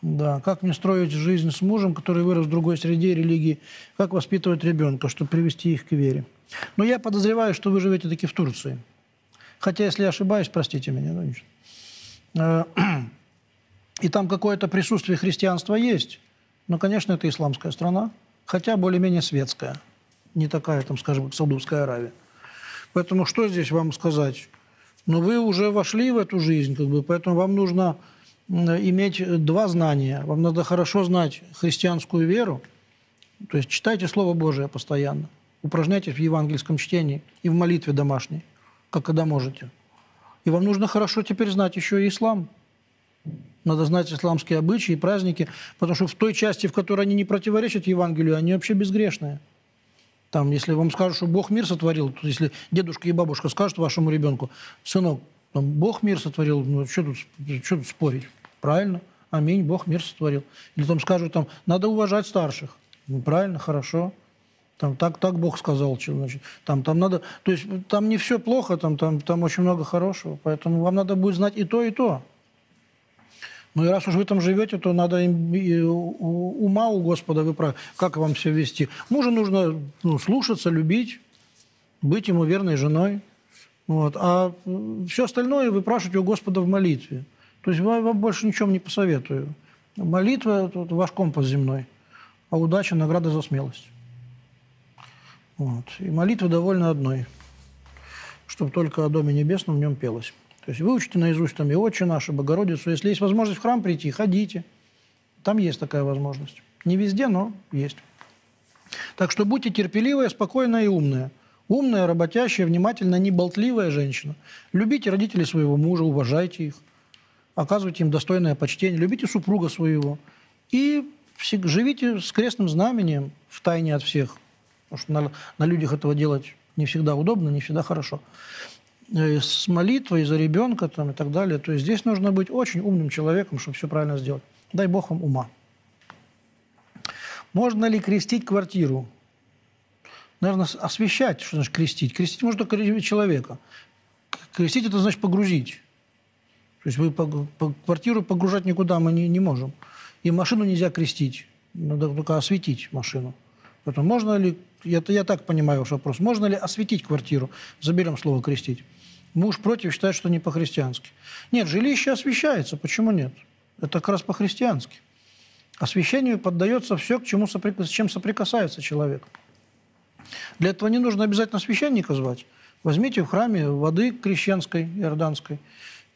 Да, как мне строить жизнь с мужем, который вырос в другой среде религии, как воспитывать ребенка, чтобы привести их к вере. Но я подозреваю, что вы живете таки в Турции. Хотя, если я ошибаюсь, простите меня. Ну, э, [clears throat] и там какое-то присутствие христианства есть. Но, конечно, это исламская страна, хотя более-менее светская. Не такая, там, скажем, как Саудовская Аравия. Поэтому что здесь вам сказать? Но ну, вы уже вошли в эту жизнь, как бы, поэтому вам нужно иметь два знания. Вам надо хорошо знать христианскую веру, то есть читайте Слово Божие постоянно, упражняйтесь в евангельском чтении и в молитве домашней, как когда можете. И вам нужно хорошо теперь знать еще и ислам. Надо знать исламские обычаи и праздники, потому что в той части, в которой они не противоречат Евангелию, они вообще безгрешные. Там, если вам скажут, что Бог мир сотворил, то если дедушка и бабушка скажут вашему ребенку, сынок, там, Бог мир сотворил, ну что тут, что тут спорить? Правильно. Аминь, Бог мир сотворил. Или там скажут, там, надо уважать старших. Ну, правильно, хорошо. Там, так, так Бог сказал. Значит, там, там, надо, то есть там не все плохо, там, там, там очень много хорошего. Поэтому вам надо будет знать и то, и то. Ну и раз уж вы там живете, то надо им, ума у Господа вы прав. Как вам все вести? Мужа нужно ну, слушаться, любить, быть ему верной женой. Вот. А все остальное вы спрашиваете у Господа в молитве. То есть вам, вам больше ничем не посоветую. Молитва – это ваш компас земной, а удача – награда за смелость. Вот. И молитва довольно одной, чтобы только о Доме Небесном в нем пелось. То есть выучите наизусть там и Отче наш, и Богородицу. Если есть возможность в храм прийти, ходите. Там есть такая возможность. Не везде, но есть. Так что будьте терпеливая, спокойная и умная. Умная, работящая, внимательная, не болтливая женщина. Любите родителей своего мужа, уважайте их оказывайте им достойное почтение, любите супруга своего и живите с крестным знамением в тайне от всех. Потому что на, на людях этого делать не всегда удобно, не всегда хорошо. Э, с молитвой за ребенка там, и так далее. То есть здесь нужно быть очень умным человеком, чтобы все правильно сделать. Дай Бог вам ума. Можно ли крестить квартиру? Наверное, освещать, что значит крестить. Крестить можно только человека. Крестить – это значит погрузить. То есть вы по, по, квартиру погружать никуда мы не, не можем. И машину нельзя крестить. Надо только осветить машину. Поэтому можно ли, я, я так понимаю ваш вопрос, можно ли осветить квартиру? Заберем слово «крестить». Муж против считает, что не по-христиански. Нет, жилище освещается. Почему нет? Это как раз по-христиански. Освещению поддается все, к чему соприк... с чем соприкасается человек. Для этого не нужно обязательно священника звать. Возьмите в храме воды крещенской, иорданской,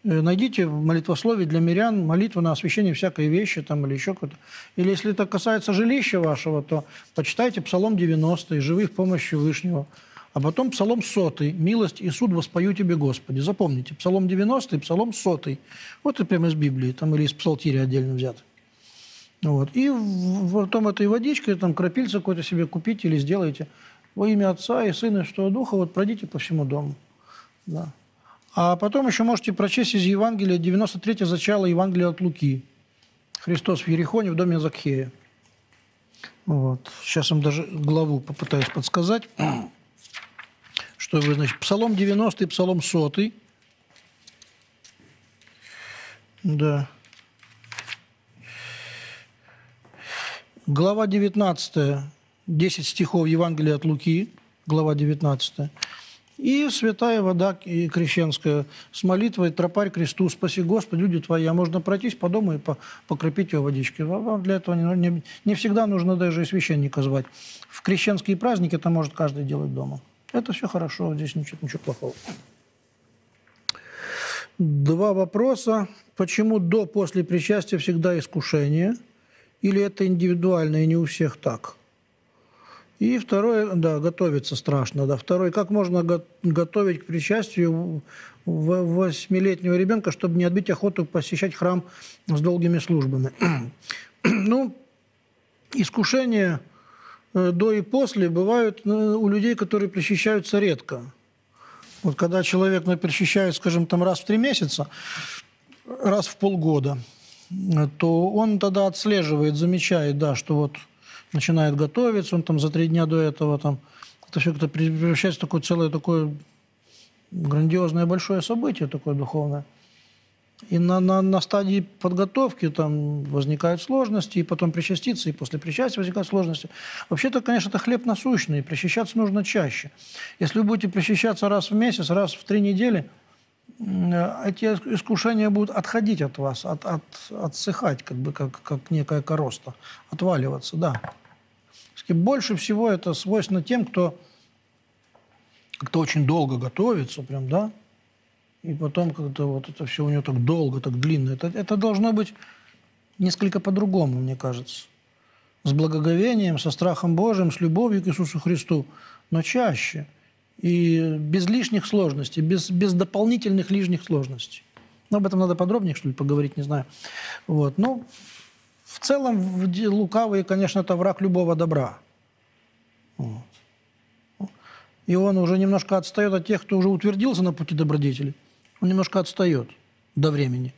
Э, найдите в молитвословии для мирян молитву на освящение всякой вещи там, или еще какой-то. Или если это касается жилища вашего, то почитайте Псалом 90 и «Живы в помощи Вышнего». А потом псалом сотый. «Милость и суд воспою тебе, Господи». Запомните, псалом 90 псалом сотый. Вот это прямо из Библии, там или из псалтиря отдельно взят. Вот. И потом этой водичкой, там, крапильца какой-то себе купите или сделайте. Во имя Отца и Сына и Святого Духа вот пройдите по всему дому. Да. А потом еще можете прочесть из Евангелия 93 зачало Евангелия от Луки. Христос в Ерехоне в доме Закхея. Вот. Сейчас вам даже главу попытаюсь подсказать. Что вы, значит, Псалом 90 и Псалом 100. Да. Глава 19, 10 стихов Евангелия от Луки, глава 19. И святая вода и крещенская с молитвой «Тропарь кресту, спаси Господи, люди твои». А можно пройтись по дому и покропить его водички. Вам для этого не, не, не всегда нужно даже и священника звать. В крещенские праздники это может каждый делать дома. Это все хорошо, здесь ничего, ничего плохого. Два вопроса. Почему до, после причастия всегда искушение? Или это индивидуально и не у всех так? И второе, да, готовиться страшно. Да. Второе, как можно го- готовить к причастию восьмилетнего ребенка, чтобы не отбить охоту посещать храм с долгими службами. [clears throat] ну, искушения э, до и после бывают э, у людей, которые причащаются редко. Вот когда человек ну, причащает, скажем, там раз в три месяца, раз в полгода, э, то он тогда отслеживает, замечает, да, что вот начинает готовиться, он там за три дня до этого там это все как-то превращается в такое целое такое грандиозное большое событие такое духовное. И на, на, на стадии подготовки там возникают сложности, и потом причаститься, и после причастия возникают сложности. Вообще-то, конечно, это хлеб насущный, и причащаться нужно чаще. Если вы будете причащаться раз в месяц, раз в три недели, эти искушения будут отходить от вас, от, от, отсыхать, как бы как, как некая короста, отваливаться, да. Больше всего это свойственно тем, кто, кто очень долго готовится, прям, да, и потом как-то вот это все у него так долго, так длинно. Это, это должно быть несколько по-другому, мне кажется. С благоговением, со страхом Божьим, с любовью к Иисусу Христу, но чаще. И без лишних сложностей, без, без дополнительных лишних сложностей. Но об этом надо подробнее, что ли, поговорить, не знаю. Вот. Ну, в целом, лукавый, конечно, это враг любого добра. Вот. И он уже немножко отстает от тех, кто уже утвердился на пути добродетели. Он немножко отстает до времени.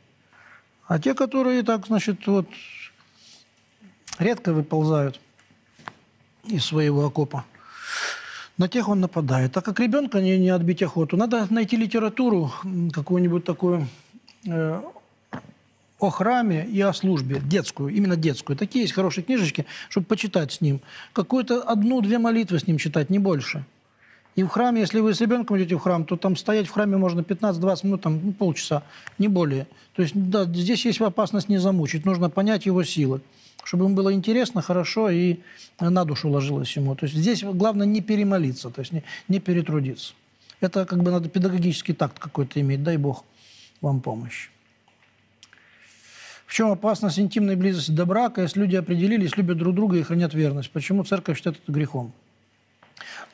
А те, которые так, значит, вот редко выползают из своего окопа, на тех он нападает. Так как ребенка не, не отбить охоту, надо найти литературу какую-нибудь такую э, о храме и о службе, детскую, именно детскую. Такие есть хорошие книжечки, чтобы почитать с ним. Какую-то одну-две молитвы с ним читать, не больше. И в храме, если вы с ребенком идете в храм, то там стоять в храме можно 15-20 минут, там, ну, полчаса, не более. То есть, да, здесь есть опасность не замучить, нужно понять его силы, чтобы ему было интересно, хорошо и на душу ложилось ему. То есть здесь главное не перемолиться, то есть не, не перетрудиться. Это как бы надо педагогический такт какой-то иметь, дай Бог вам помощь. В чем опасность интимной близости до брака, если люди определились, любят друг друга и хранят верность? Почему церковь считает это грехом?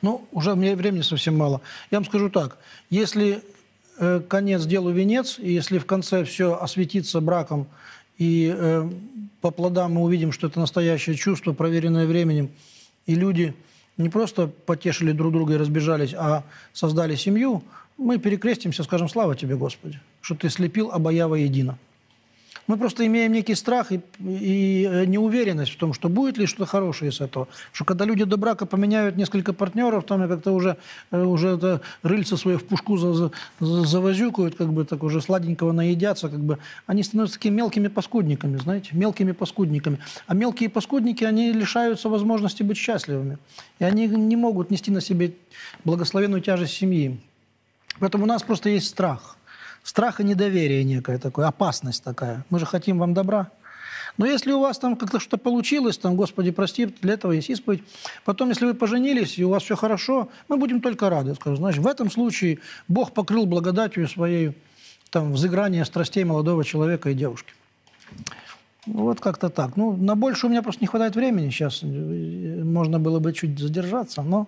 Ну, уже у меня времени совсем мало. Я вам скажу так. Если э, конец делу венец, и если в конце все осветится браком, и э, по плодам мы увидим, что это настоящее чувство, проверенное временем, и люди не просто потешили друг друга и разбежались, а создали семью, мы перекрестимся, скажем, слава тебе, Господи, что ты слепил обоя воедино. Мы просто имеем некий страх и, и э, неуверенность в том, что будет ли что-то хорошее из этого. Что когда люди до брака поменяют несколько партнеров, там как-то уже, э, уже это рыльца свое в пушку за, за, завозюкают, как бы так уже сладенького наедятся, как бы они становятся такими мелкими паскудниками, знаете, мелкими паскудниками. А мелкие паскудники, они лишаются возможности быть счастливыми. И они не могут нести на себе благословенную тяжесть семьи. Поэтому у нас просто есть страх – Страх и недоверие некое такое, опасность такая. Мы же хотим вам добра. Но если у вас там как-то что-то получилось, там, Господи, прости, для этого есть исповедь. Потом, если вы поженились, и у вас все хорошо, мы будем только рады. Скажу, значит, в этом случае Бог покрыл благодатью своей там, взыграние страстей молодого человека и девушки. Вот как-то так. Ну, на больше у меня просто не хватает времени сейчас. Можно было бы чуть задержаться, но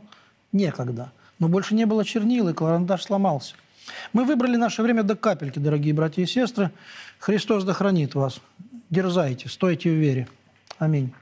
некогда. Но больше не было чернил, и карандаш сломался. Мы выбрали наше время до капельки, дорогие братья и сестры. Христос да хранит вас. Дерзайте, стойте в вере. Аминь.